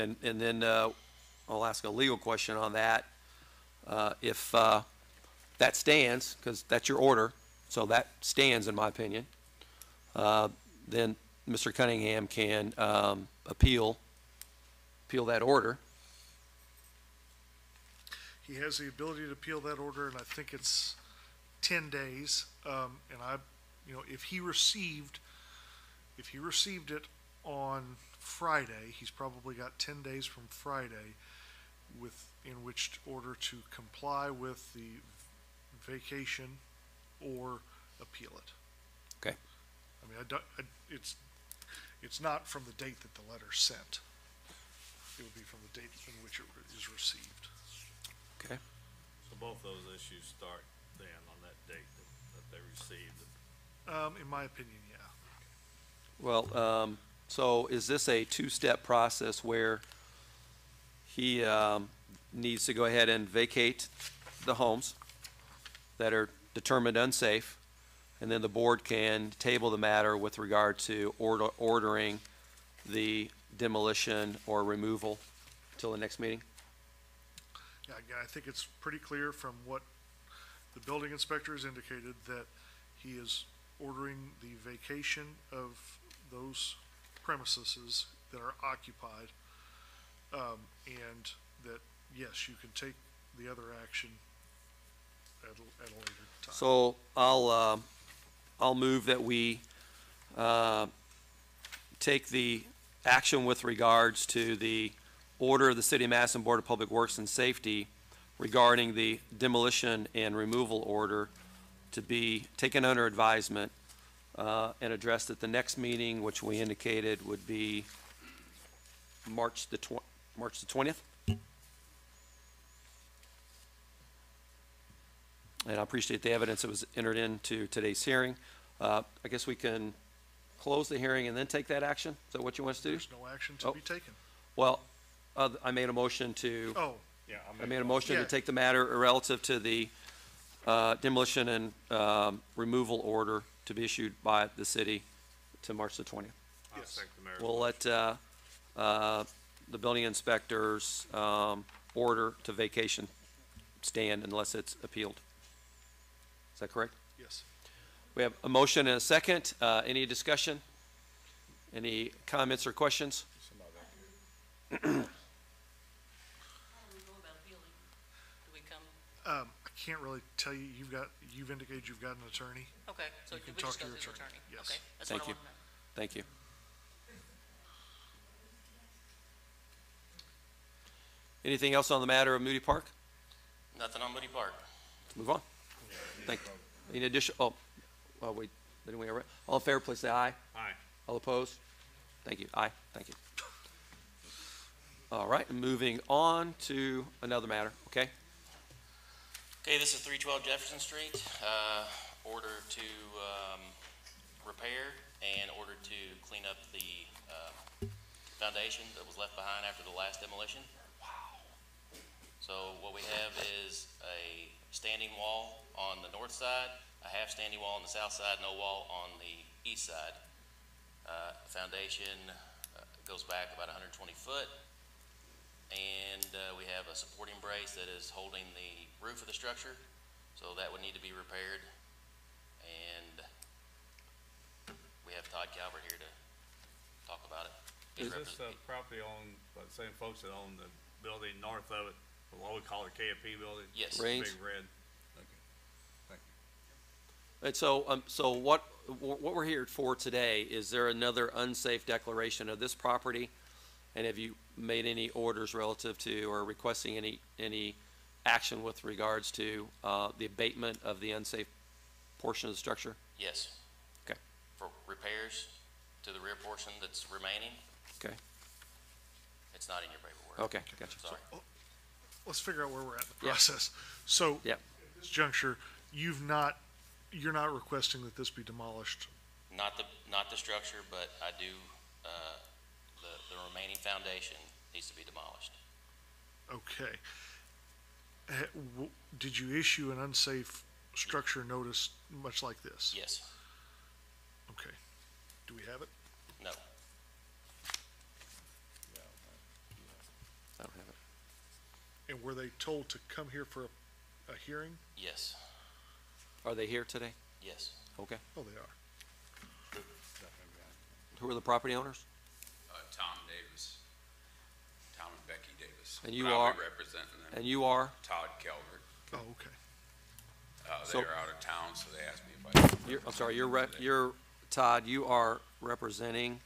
And, and then, uh, I'll ask a legal question on that. Uh, if, uh, that stands, because that's your order, so that stands in my opinion, uh, then Mr. Cunningham can, um, appeal, appeal that order. He has the ability to appeal that order, and I think it's ten days. Um, and I, you know, if he received, if he received it on Friday, he's probably got ten days from Friday with, in which order to comply with the vacation or appeal it. Okay. I mean, I don't, I, it's, it's not from the date that the letter's sent. It would be from the date in which it is received. Okay. So both those issues start then on that date that, that they received. Um, in my opinion, yeah. Well, um, so is this a two-step process where he, um, needs to go ahead and vacate the homes that are determined unsafe, and then the board can table the matter with regard to order, ordering the demolition or removal till the next meeting? Yeah, again, I think it's pretty clear from what the building inspector has indicated that he is ordering the vacation of those premises that are occupied. Um, and that, yes, you can take the other action at a, at a later time. So I'll, um, I'll move that we, uh, take the action with regards to the order of the City of Madison Board of Public Works and Safety regarding the demolition and removal order to be taken under advisement, uh, and addressed at the next meeting, which we indicated would be March the tw- March the twentieth. And I appreciate the evidence that was entered into today's hearing. Uh, I guess we can close the hearing and then take that action? Is that what you want us to do? There's no action to Oh. be taken. Well, uh, I made a motion to. Oh, Yeah, I'll I make made a a motion to Yeah. take the matter relative to the uh, demolition and um, removal order to be issued by the city to March the twentieth. I'll Yes. second the mayor's We'll let uh, uh, the building inspector's um, order to vacation stand unless it's appealed. Is that correct? yes. We have a motion and a second. Uh, Any discussion? Any comments or questions? How do we go about appealing? Do we come, Um, I can't really tell you, you've got, you've indicated you've got an attorney. okay, so You do can we talk just to go your the attorney. attorney? Yes. Okay, that's what Thank I you. want to know. Thank you. Anything else on the matter of Moody Park? Nothing on Moody Park. Let's move on. Thank you. Any addition, oh, well, wait, didn't we, already- all in favor, please say aye. Aye. All opposed? Thank you. Aye, thank you. All right, moving on to another matter, okay? Okay, this is three twelve Jefferson Street, uh, order to, um, repair and order to clean up the, uh, foundation that was left behind after the last demolition. Wow. So what we have is a standing wall on the north side, a half standing wall on the south side, no wall on the east side. Uh, foundation uh, goes back about hundred and twenty foot. And, uh, we have a supporting brace that is holding the roof of the structure, so that would need to be repaired. And we have Todd Calvert here to talk about it. He's Is this, uh, represent- property owned by the same folks that own the building north of it, what we call the KFP building? Yes. The Raines. Big red. And so, um, so what, what we're here for today, is there another unsafe declaration of this property? And have you made any orders relative to, or requesting any, any action with regards to, uh, the abatement of the unsafe portion of the structure? Yes. Okay. For repairs to the rear portion that's remaining, Okay, it's not in your paperwork. okay, gotcha. Sorry. Let's figure out where we're at in the Yeah. process. So. Yeah. At this juncture, you've not, you're not requesting that this be demolished. Not the, not the structure, but I do, uh, the, the remaining foundation needs to be demolished. Okay. Uh, w- Did you issue an unsafe structure notice much like this? Yes. Okay. Do we have it? No. I don't have it. And were they told to come here for a, a hearing? Yes. Are they here today? Yes. Okay. Oh, they are. Who are the property owners? Tom Davis, Tom and Becky Davis. And you But I'll are- be representing them. And you are, Todd Calvert. Oh, okay. Uh, So- they're out of town, so they asked me if I could. you're, I'm sorry, you're, re- you're, Todd, you are representing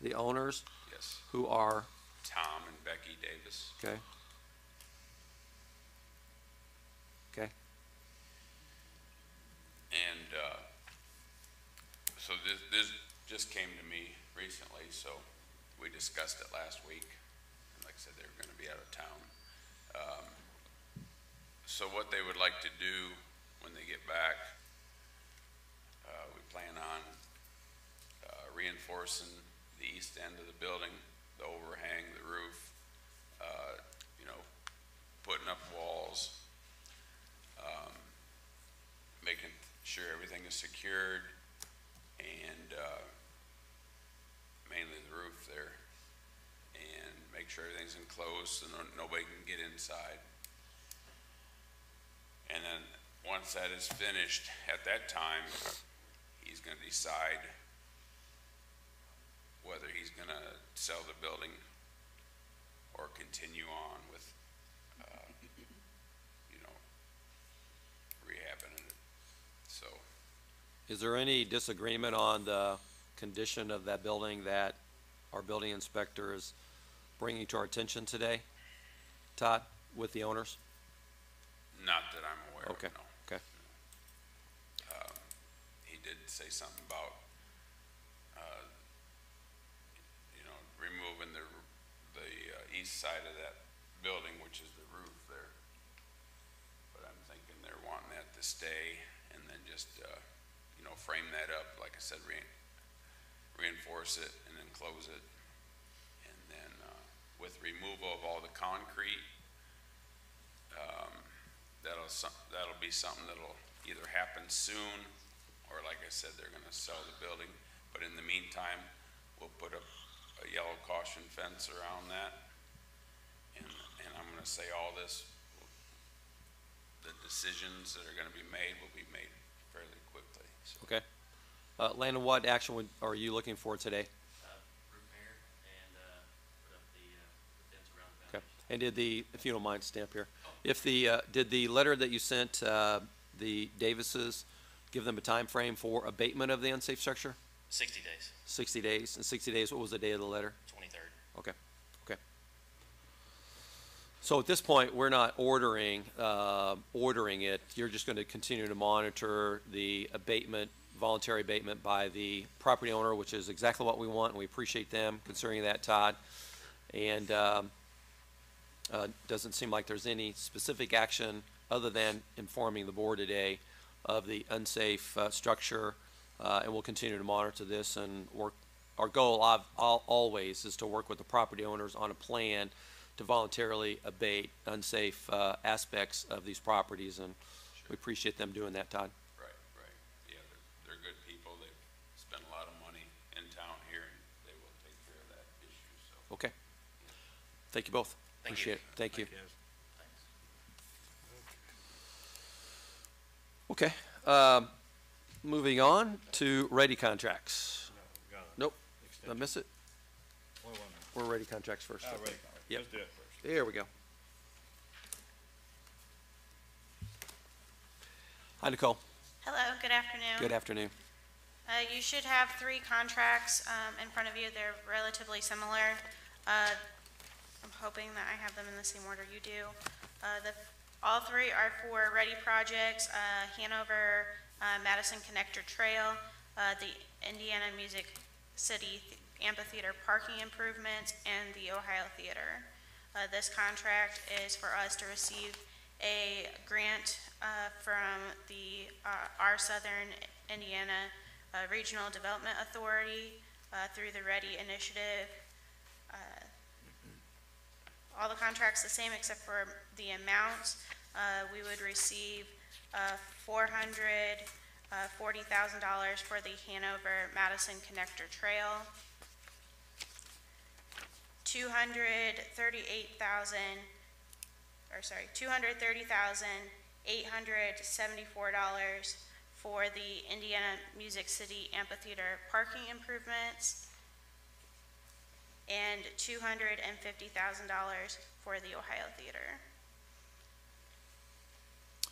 the owners Yes, who are, Tom and Becky Davis. okay? Okay, And, uh, so this, this just came to me recently, so we discussed it last week. And Like I said, they were gonna be out of town. Um, so what they would like to do when they get back, uh, we plan on, uh, reinforcing the east end of the building, the overhang, the roof, uh, you know, putting up walls, um, making sure everything is secured and, uh, mainly the roof there. And make sure everything's enclosed so no- nobody can get inside. And then, once that is finished, at that time, he's gonna decide whether he's gonna sell the building or continue on with, uh, you know, rehabbing it. So, is there any disagreement on the condition of that building that our building inspector is bringing to our attention today? Todd, with the owners? not that I'm aware of, Okay, no. okay. Um, he did say something about, uh, you know, removing the, the uh, east side of that building, which is the roof there. But I'm thinking they're wanting that to stay and then just, uh, you know, frame that up, like I said, rein- reinforce it and then close it. And then, uh, with removal of all the concrete, um, that'll that'll be something that'll either happen soon, or like I said, they're gonna sell the building. But in the meantime, we'll put a, a yellow caution fence around that. And, and I'm gonna say all this, the decisions that are gonna be made will be made fairly quickly, so. Okay. Uh, Landon, what action would, are you looking for today? repair and, uh, put up the, uh, the fence around the Okay. And did the, if you don't mind, stamp here. If the, uh, did the letter that you sent, uh, the Davises, give them a time frame for abatement of the unsafe structure? Sixty days, Sixty days, and sixty days, what was the date of the letter? twenty-third. Okay, okay. So at this point, we're not ordering, uh, ordering it. You're just going to continue to monitor the abatement, voluntary abatement by the property owner, which is exactly what we want, and we appreciate them considering that, Todd. And um, uh, doesn't seem like there's any specific action other than informing the board today of the unsafe uh, structure, uh, and we'll continue to monitor this and work. Our goal, I've, always, is to work with the property owners on a plan to voluntarily abate unsafe uh, aspects of these properties, and we appreciate them doing that, Todd. Right, right. Yeah, they're, they're good people. They've spent a lot of money in town here and they will take care of that issue, so. Okay. Thank you both. Thank you. Appreciate it. Thank you. Okay, um, moving on to READI contracts. Got it. Nope, did I miss it? Wait, wait a minute. We're READI contracts first. Oh, okay. ready. Yep. Let's do it first. There we go. Hi, Nicole. Hello, good afternoon. Good afternoon. Uh, You should have three contracts um, in front of you. They're relatively similar. Uh, I'm hoping that I have them in the same order you do. Uh, The, all three are for READI projects, uh, Hanover, uh, Madison Connector Trail, uh, the Indiana Music City Amphitheater parking improvements, and the Ohio Theater. Uh, This contract is for us to receive a grant uh, from the, our Southern Indiana Regional Development Authority through the READI Initiative. Uh, All the contracts the same except for the amounts. Uh, We would receive uh, $440,000 for the Hanover Madison Connector Trail, 238,000 or sorry, two hundred thirty thousand, eight hundred seventy-four dollars for the Indiana Music City Amphitheater parking improvements, and two hundred and fifty thousand dollars for the Ohio Theater.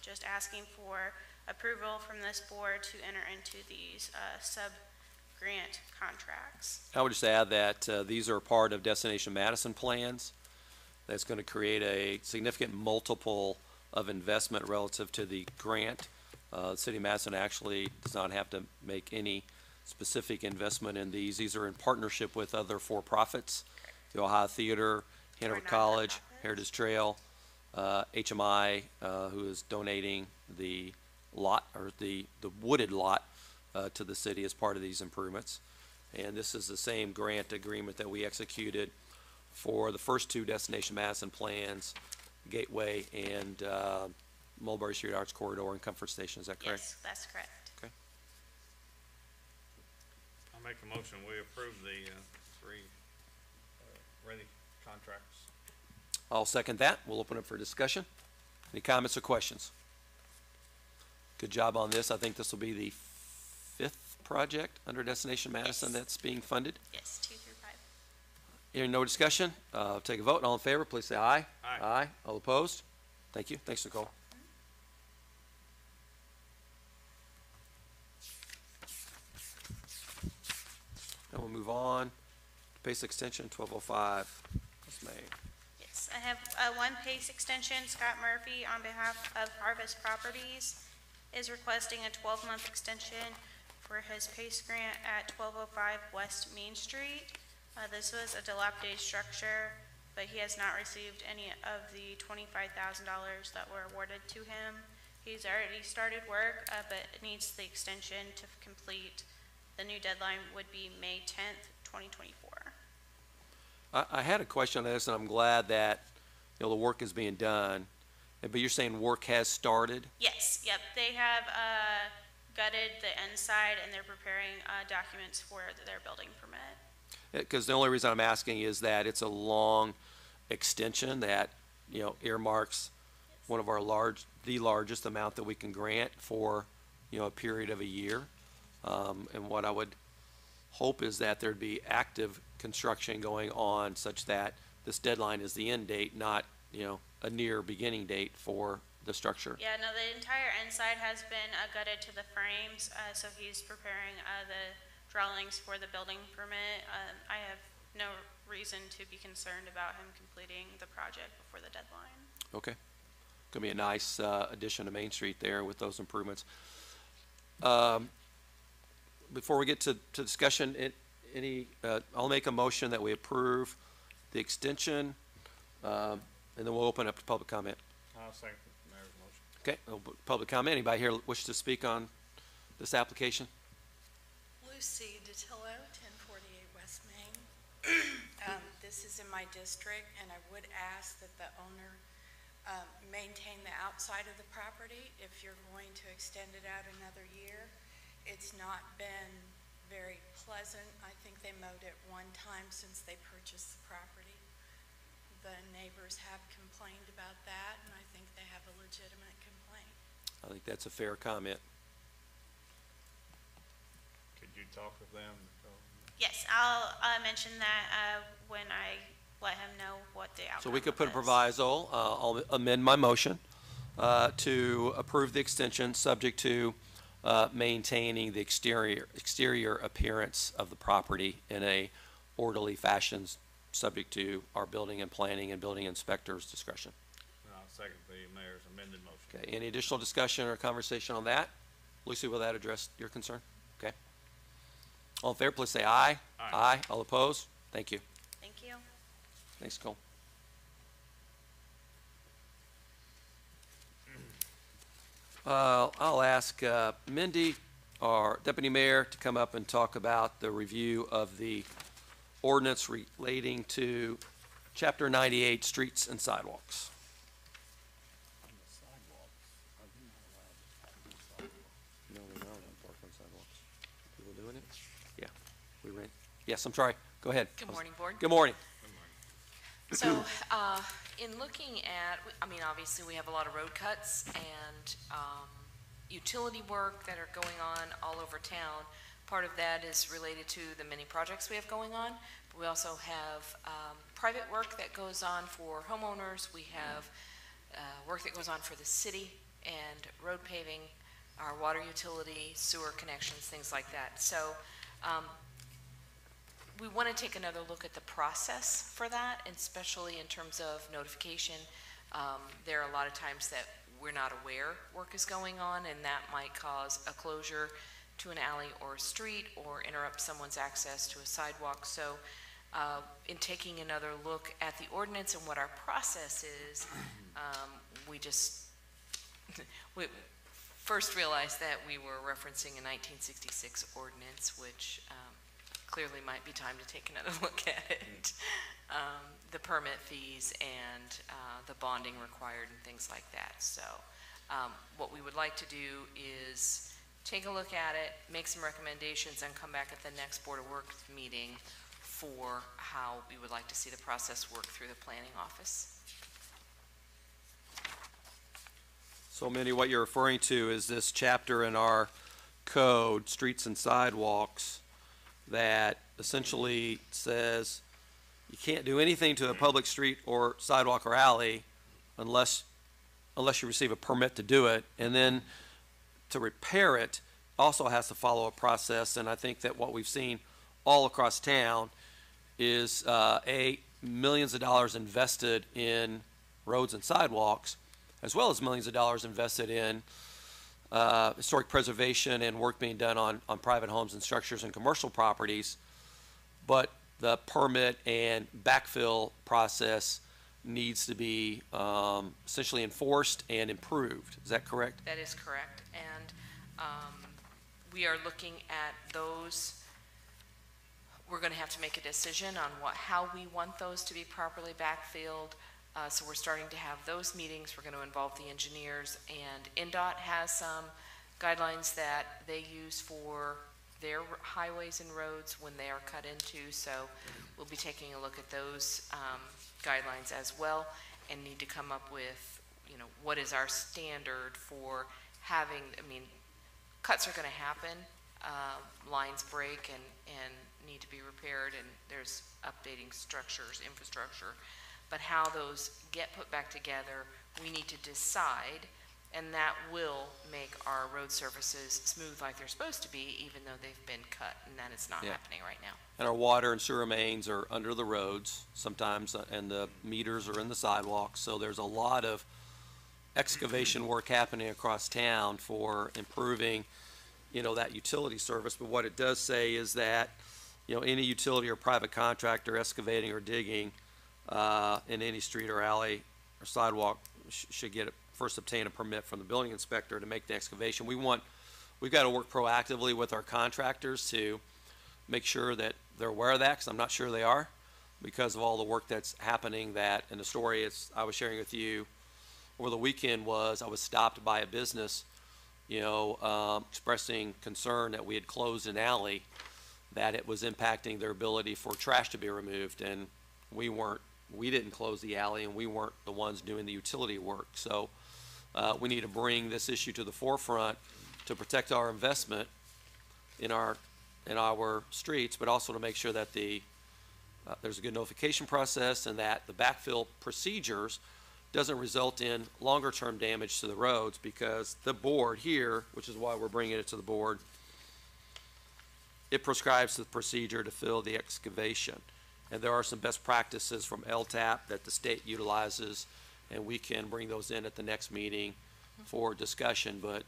Just asking for approval from this board to enter into these, uh, sub-grant contracts. I would just add that uh, these are part of Destination Madison plans. That's going to create a significant multiple of investment relative to the grant. Uh, the City of Madison actually does not have to make any specific investment in these. These are in partnership with other for-profits, the Ohio Theater, Hanover College, Heritage Trail, uh, HMI, uh, who is donating the lot, or the, the wooded lot, uh, to the city as part of these improvements. And this is the same grant agreement that we executed for the first two Destination Madison plans, Gateway and, uh, Mulberry Street Arts Corridor and Comfort Station, is that correct? Yes, that's correct. I'll make a motion, we approve the, uh, three, uh, READI contracts. I'll second that. We'll open up for discussion. Any comments or questions? Good job on this. I think this will be the fifth project under Destination Madison that's being funded. Yes, two through five. Hearing no discussion, uh, take a vote. All in favor, please say aye. Aye. Aye. All opposed? Thank you. Thanks, Nicole. We'll move on Pace Extension twelve oh five. Ms. May. Yes, I have uh, one PACE extension. Scott Murphy, on behalf of Harvest Properties, is requesting a 12-month extension for his PACE grant at 1205 West Main Street. Uh, This was a dilapidated structure, but he has not received any of the $25,000 that were awarded to him. He's already started work, uh, but needs the extension to complete. The new deadline would be May 10th, 2024. I, I had a question on this, and I'm glad that, you know, the work is being done. Uh, But you're saying work has started? Yes, yep, they have uh, gutted the inside and they're preparing uh, documents for their building permit. Because the only reason I'm asking is that it's a long extension that, you know, earmarks one of our large, the largest amount that we can grant for, you know, a period of a year. Um, and what I would hope is that there'd be active construction going on such that this deadline is the end date, not, you know, a near beginning date for the structure. Yeah, no, the entire inside has been uh, gutted to the frames, uh, so he's preparing uh, the drawings for the building permit. Um, I have no reason to be concerned about him completing the project before the deadline. Okay. Gonna be a nice, uh, addition to Main Street there with those improvements. Um, before we get to, to discussion, it, any, uh, I'll make a motion that we approve the extension, um, and then we'll open up to public comment. I'll second the mayor's motion. Okay, no pu- public comment. Anybody here wish to speak on this application? Lucy DiTillo, 1048 West Main. Um, This is in my district, and I would ask that the owner um, maintain the outside of the property if you're going to extend it out another year. It's not been very pleasant. I think they mowed it one time since they purchased the property. The neighbors have complained about that, and I think they have a legitimate complaint. I think that's a fair comment. Could you talk with them? Yes, I'll uh, mention that uh, when I let him know what the outcome So we could put a is. proviso, uh, I'll amend my motion, uh, to approve the extension, subject to, uh, maintaining the exterior, exterior appearance of the property in a orderly fashion, subject to our building and planning and building inspector's discretion. I'll second the mayor's amended motion. Okay, any additional discussion or conversation on that? Lucy, will that address your concern? Okay. All in favor, please say aye. Aye. All opposed? Thank you. Thank you. Thanks, Cole. Uh, I'll ask uh, Mindy, our deputy mayor, to come up and talk about the review of the ordinance relating to chapter ninety-eight, streets and sidewalks. No, we're not allowed to park on sidewalks. People doing it? Yeah, we ran. Yes, I'm sorry. Go ahead. Good morning, Board. Good morning. So, uh, in looking at, I mean, obviously, we have a lot of road cuts and, um, utility work that are going on all over town. Part of that is related to the many projects we have going on. But we also have, um, private work that goes on for homeowners. We have, uh, work that goes on for the city and road paving, our water utility, sewer connections, things like that. So, um, we want to take another look at the process for that, and especially in terms of notification. Um, There are a lot of times that we're not aware work is going on, and that might cause a closure to an alley or a street, or interrupt someone's access to a sidewalk. So uh, in taking another look at the ordinance and what our process is, um, we just, we first realized that we were referencing a 1966 ordinance, which um, clearly might be time to take another look at it. Um, the permit fees and, uh, the bonding required and things like that. So, um, what we would like to do is take a look at it, make some recommendations, and come back at the next Board of Works meeting for how we would like to see the process work through the planning office. So Mindy, what you're referring to is this chapter in our code, Streets and Sidewalks, that essentially says you can't do anything to a public street or sidewalk or alley unless, unless you receive a permit to do it. And then to repair it also has to follow a process. And I think that what we've seen all across town is, uh, A, millions of dollars invested in roads and sidewalks, as well as millions of dollars invested in uh, historic preservation and work being done on, on private homes and structures and commercial properties. But the permit and backfill process needs to be, um, essentially enforced and improved. Is that correct? That is correct. And um, we are looking at those, we're going to have to make a decision on what, how we want those to be properly backfilled. Uh, So we're starting to have those meetings. We're going to involve the engineers. And INDOT has some guidelines that they use for their highways and roads when they are cut into. So we'll be taking a look at those um, guidelines as well and need to come up with, you know, what is our standard for having, I mean, cuts are gonna happen, uh, lines break and, and need to be repaired, and there's updating structures, infrastructure. But how those get put back together, we need to decide, and that will make our road surfaces smooth like they're supposed to be, even though they've been cut, and that is not Yeah. happening right now. And our water and sewer mains are under the roads sometimes, uh, and the meters are in the sidewalks. So there's a lot of excavation work happening across town for improving, you know, that utility service. But what it does say is that, you know, any utility or private contractor excavating or digging uh, in any street or alley or sidewalk sh- should get, a- first obtain a permit from the building inspector to make the excavation. We want, we've got to work proactively with our contractors to make sure that they're aware of that, because I'm not sure they are, because of all the work that's happening that, and the story I was sharing with you over the weekend was, I was stopped by a business, you know, um, expressing concern that we had closed an alley, that it was impacting their ability for trash to be removed, and we weren't, we didn't close the alley, and we weren't the ones doing the utility work. So, uh, we need to bring this issue to the forefront to protect our investment in our, in our streets, but also to make sure that the, uh, there's a good notification process and that the backfill procedures doesn't result in longer-term damage to the roads because the board here, which is why we're bringing it to the board, it prescribes the procedure to fill the excavation. And there are some best practices from LTAP that the state utilizes, and we can bring those in at the next meeting for discussion. But,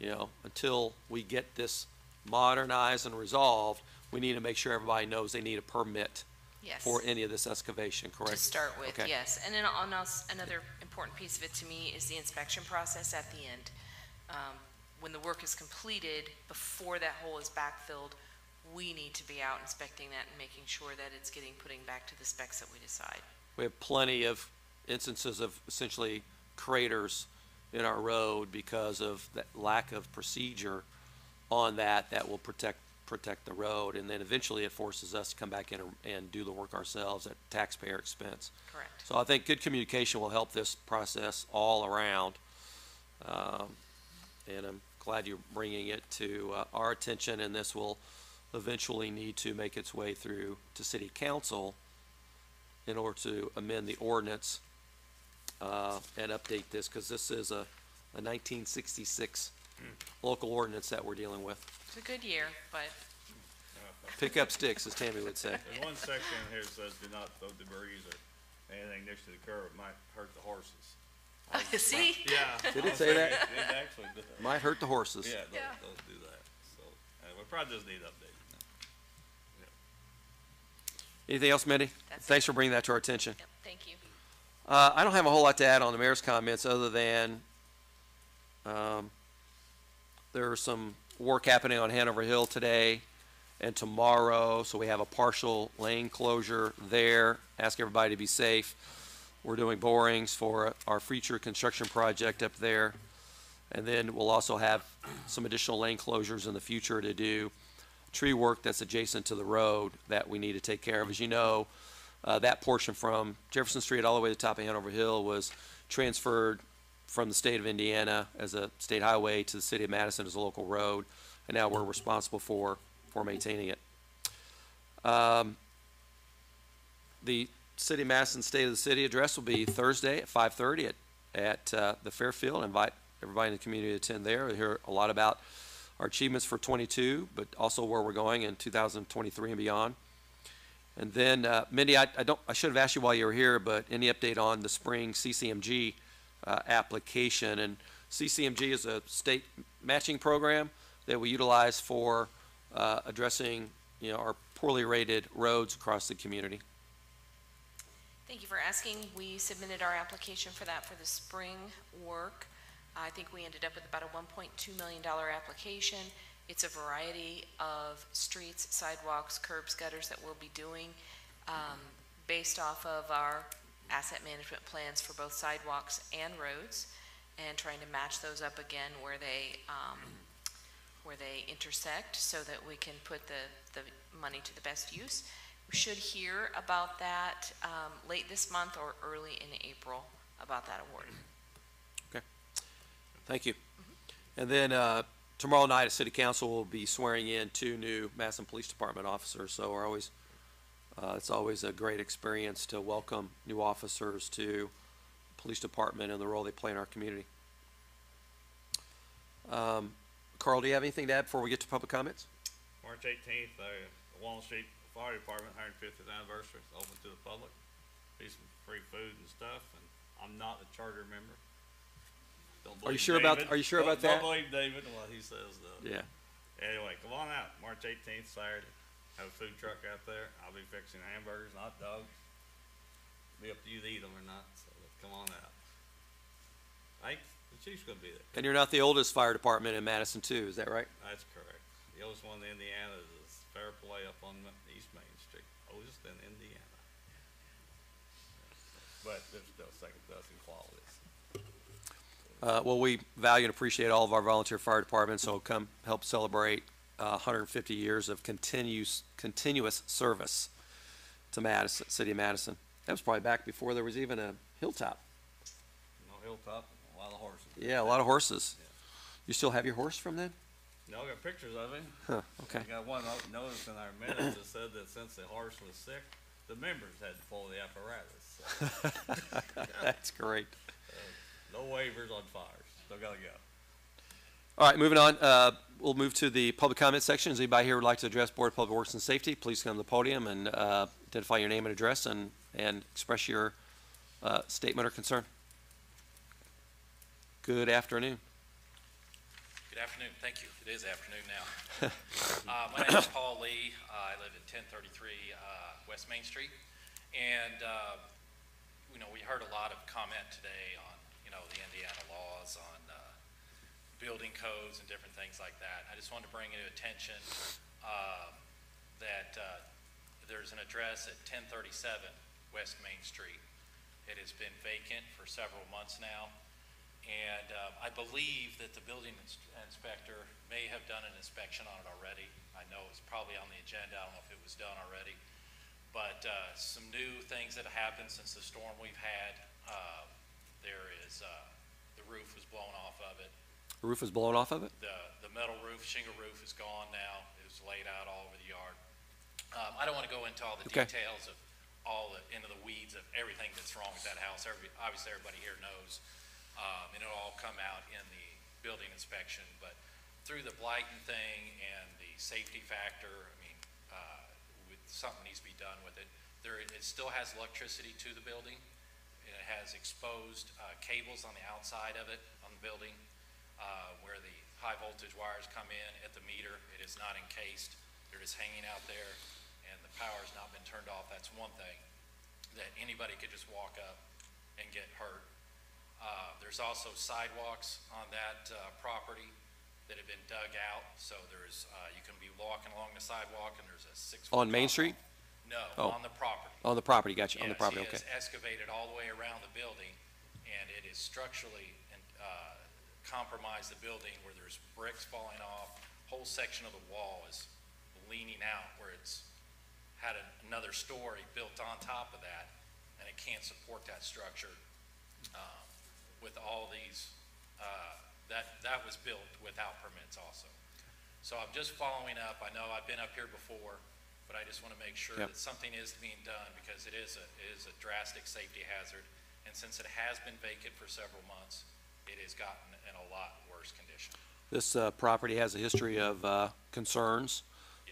you know, until we get this modernized and resolved, we need to make sure everybody knows they need a permit Yes. for any of this excavation, correct? To start with, Okay. yes. And then on us, another important piece of it to me is the inspection process at the end. Um, When the work is completed, before that hole is backfilled, we need to be out inspecting that and making sure that it's getting, putting back to the specs that we decide. We have plenty of instances of essentially craters in our road because of that lack of procedure on that, that will protect, protect the road. And then eventually it forces us to come back in and- and do the work ourselves at taxpayer expense. Correct. So I think good communication will help this process all around. Um, And I'm glad you're bringing it to uh, our attention, and this will eventually need to make its way through to city council in order to amend the ordinance uh, and update this, because this is a a 1966 local ordinance that we're dealing with. It's a good year, but Pick up sticks, as Tammy would say. There's one section in here that says do not throw debris or anything next to the curb, it might hurt the horses. See? Yeah. Did it say that? thinking, It actually does. Might hurt the horses. Yeah, Yeah. don't, don't do that, so, uh, we probably just need updated. Anything else, Mindy? That's it. Thanks for bringing that to our attention. Yep, thank you. Uh, I don't have a whole lot to add on the mayor's comments, other than, um, there's some work happening on Hanover Hill today and tomorrow, so we have a partial lane closure there. Ask everybody to be safe. We're doing borings for our future construction project up there. And then we'll also have some additional lane closures in the future to do tree work that's adjacent to the road that we need to take care of. As you know, uh, that portion from Jefferson Street all the way to the top of Hanover Hill was transferred from the state of Indiana as a state highway to the city of Madison as a local road, and now we're responsible for, for maintaining it. Um, the City of Madison State of the City address will be Thursday at five-thirty at, at, uh, the Fairfield. Invite everybody in the community to attend there. We'll hear a lot about our achievements for twenty-two, but also where we're going in two thousand twenty-three and beyond. And then, uh, Mindy, I, I don't, I should have asked you while you were here, but any update on the spring CCMG, uh, application? And CCMG is a state matching program that we utilize for uh, addressing, you know, our poorly rated roads across the community. Thank you for asking. We submitted our application for that for the spring work. I think we ended up with about a one point two million dollar application. It's a variety of streets, sidewalks, curbs, gutters that we'll be doing, um, based off of our asset management plans for both sidewalks and roads, and trying to match those up again where they, um, where they intersect, so that we can put the, the money to the best use. We should hear about that, um, late this month or early in April about that award. Thank you. And then uh, tomorrow night, at City Council will be swearing in two new Madison Police Department officers. So we're always, uh, it's always a great experience to welcome new officers to the police department and the role they play in our community. Um, Carl, do you have anything to add before we get to public comments? March eighteenth, uh, the Walnut Street Fire Department hundred fiftieth anniversary, open to the public. Be some free food and stuff, and I'm not a charter member. Don't Are you sure about- are you sure Don't- about that? Don't believe David, what he says though. Yeah. Anyway, come on out, March eighteenth, Saturday, have a food truck out there, I'll be fixing hamburgers and hot dogs. Be up to you to eat them or not, so come on out. Right, the chief's gonna be there. And you're not the oldest fire department in Madison too, is that right? That's correct. The oldest one in Indiana is Fair Play up on Ma- East Main Street, oldest in Indiana. But there's still second in qualities. Uh, well, we value and appreciate all of our volunteer fire departments, so come help celebrate uh, 150 years of continuous, continuous service to Madison, city of Madison. That was probably back before there was even a hilltop. No hilltop, a lot of horses. Yeah, a lot of horses. You still have your horse from then? No, I got pictures of him. Huh, okay. I got one notice in our minutes that said that since the horse was sick, the members had to pull the apparatus. so. That's great. No waivers on fires, still gotta go. All right, moving on. Uh, We'll move to the public comment section. Is anybody here who would like to address Board of Public Works and Safety? Please come to the podium and uh, identify your name and address and, and express your uh, statement or concern. Good afternoon. Good afternoon, thank you. It is afternoon now. Uh, my name is Paul Lee. Uh, I live at ten thirty-three, uh, West Main Street. And, uh, you know, we heard a lot of comment today on, know, the Indiana laws on, uh, building codes and different things like that. I just wanted to bring to attention, uh, that, uh, there's an address at ten thirty-seven West Main Street. It has been vacant for several months now. And uh, I believe that the building ins- inspector may have done an inspection on it already. I know it's probably on the agenda, I don't know if it was done already. But uh, some new things that happened since the storm we've had, uh, there is, uh, the roof was blown off of it. The roof was blown off of it? The, the metal roof, shingle roof is gone now, it's laid out all over the yard. Um, I don't want to go into all the Okay. details of all the, into the weeds of everything that's wrong with that house. Every, obviously, everybody here knows. Um, and it'll all come out in the building inspection, but through the blighting thing and the safety factor, I mean, uh, with, something needs to be done with it. There, it still has electricity to the building. It has exposed, uh, cables on the outside of it, on the building, uh, where the high voltage wires come in at the meter. It is not encased. They're just hanging out there and the power's not been turned off. That's one thing, that anybody could just walk up and get hurt. Uh, there's also sidewalks on that, uh, property that have been dug out, so there's, uh, you can be walking along the sidewalk and there's a six. On Main Street? No, Oh. on the property. On the property, gotcha, on the Yes, property, he okay. has excavated all the way around the building, and it is structurally, uh, compromised the building where there's bricks falling off, whole section of the wall is leaning out where it's had a- another story built on top of that, and it can't support that structure. Um, with all these, uh, that, that was built without permits also. So I'm just following up, I know I've been up here before, but I just want to make sure Yep. that something is being done, because it is a, it is a drastic safety hazard. And since it has been vacant for several months, it has gotten in a lot worse condition. This uh, property has a history of uh, concerns.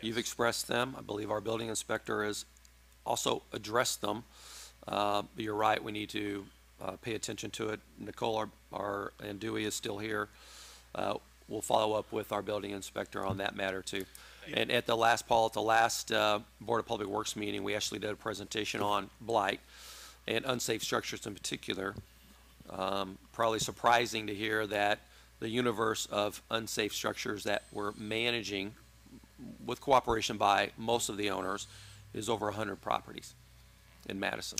You've expressed them. I believe our building inspector has also addressed them. Uh, But you're right, we need to uh, pay attention to it. Nicole, our, our, and Dewey is still here. Uh, We'll follow up with our building inspector on that matter too. And at the last, Paul, at the last uh, Board of Public Works meeting, we actually did a presentation on blight and unsafe structures in particular. Um, Probably surprising to hear that the universe of unsafe structures that we're managing with cooperation by most of the owners is over 100 properties in Madison.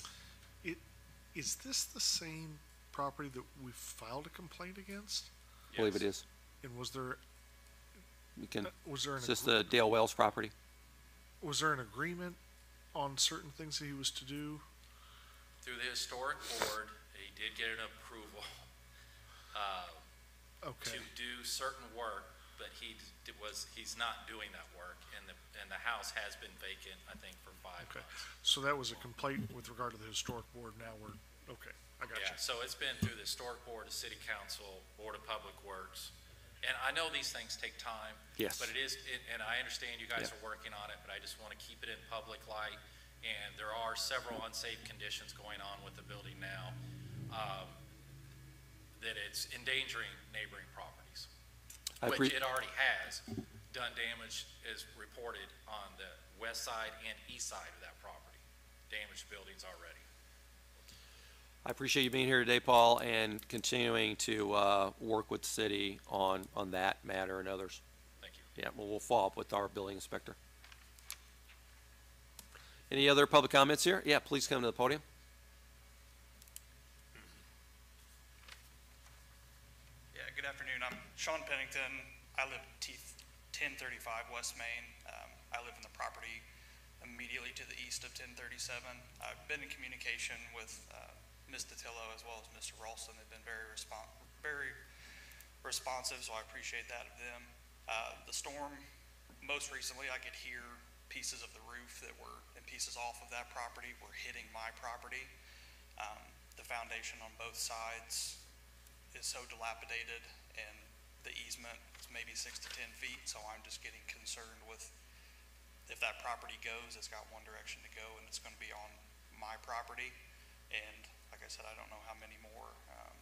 Is this the same property that we filed a complaint against? I believe it is. And was there, You can, Uh, was there an is this the Dale Wells property? was there an agreement on certain things that he was to do? Through the historic board, he did get an approval, uh, Okay. to do certain work, but he d- was, he's not doing that work, and the, and the house has been vacant, I think, for five Okay. months. So that was a complaint with regard to the historic board, now we're, okay, I got you. Yeah, so it's been through the historic board, the city council, board of public works, and I know these things take time. Yes. But it is, and I understand you guys Yeah. are working on it, but I just want to keep it in public light, and there are several unsafe conditions going on with the building now, um, that it's endangering neighboring properties. I Which appre- it already has done damage, is reported on the west side and east side of that property, damaged buildings already. I appreciate you being here today, Paul, and continuing to uh, work with the city on, on that matter and others. Thank you. Yeah, well, we'll follow up with our building inspector. Any other public comments here? Yeah, please come to the podium. Yeah, good afternoon. I'm Sean Pennington. I live at ten thirty-five West Main. Um, I live in the property immediately to the east of ten thirty-seven. I've been in communication with, uh, Ms. Datillo as well as Mr. Ralston. They've been very respon very responsive, so I appreciate that of them. Uh, the storm, most recently, I could hear pieces of the roof that were, and pieces off of that property were hitting my property. Um, the foundation on both sides is so dilapidated and the easement is maybe six to ten feet, so I'm just getting concerned with if that property goes, it's got one direction to go and it's gonna be on my property. And like I said, I don't know how many more, um,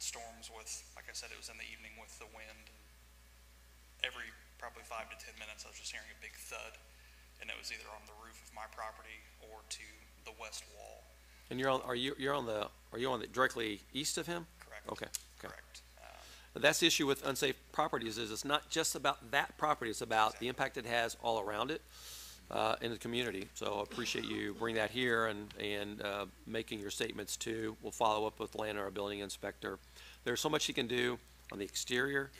storms with, like I said, it was in the evening with the wind. Every probably five to ten minutes, I was just hearing a big thud and it was either on the roof of my property or to the west wall. And you're on, are you, you're on the, are you on the, directly east of him? Correct. Okay, okay. Correct. But That's the issue with unsafe properties, is it's not just about that property, it's about the impact it has all around it, uh, in the community. So I appreciate you bringing that here and, and, uh, making your statements too. We'll follow up with Lana, our building inspector. There's so much you can do on the exterior,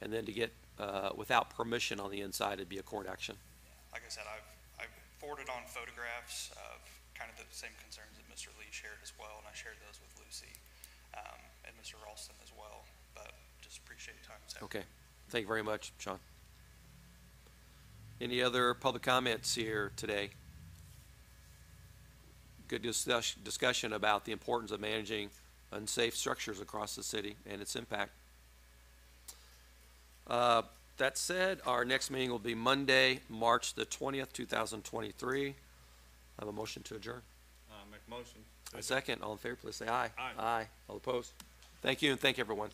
and then to get, uh, without permission on the inside, it'd be a court action. like I said, I've, I've forwarded on photographs of kind of the same concerns that Mr. Lee shared as well, and I shared those with Lucy, um, and Mr. Ralston as well, but just appreciate your time. Okay, thank you very much, Sean. Any other public comments here today? Good discuss- discussion about the importance of managing unsafe structures across the city and its impact. Uh, That said, our next meeting will be Monday, March the twentieth, two thousand twenty-three. I have a motion to adjourn. Uh, make a motion. A second, all in favor, please say aye. Aye. Aye, all opposed. Thank you, and thank everyone.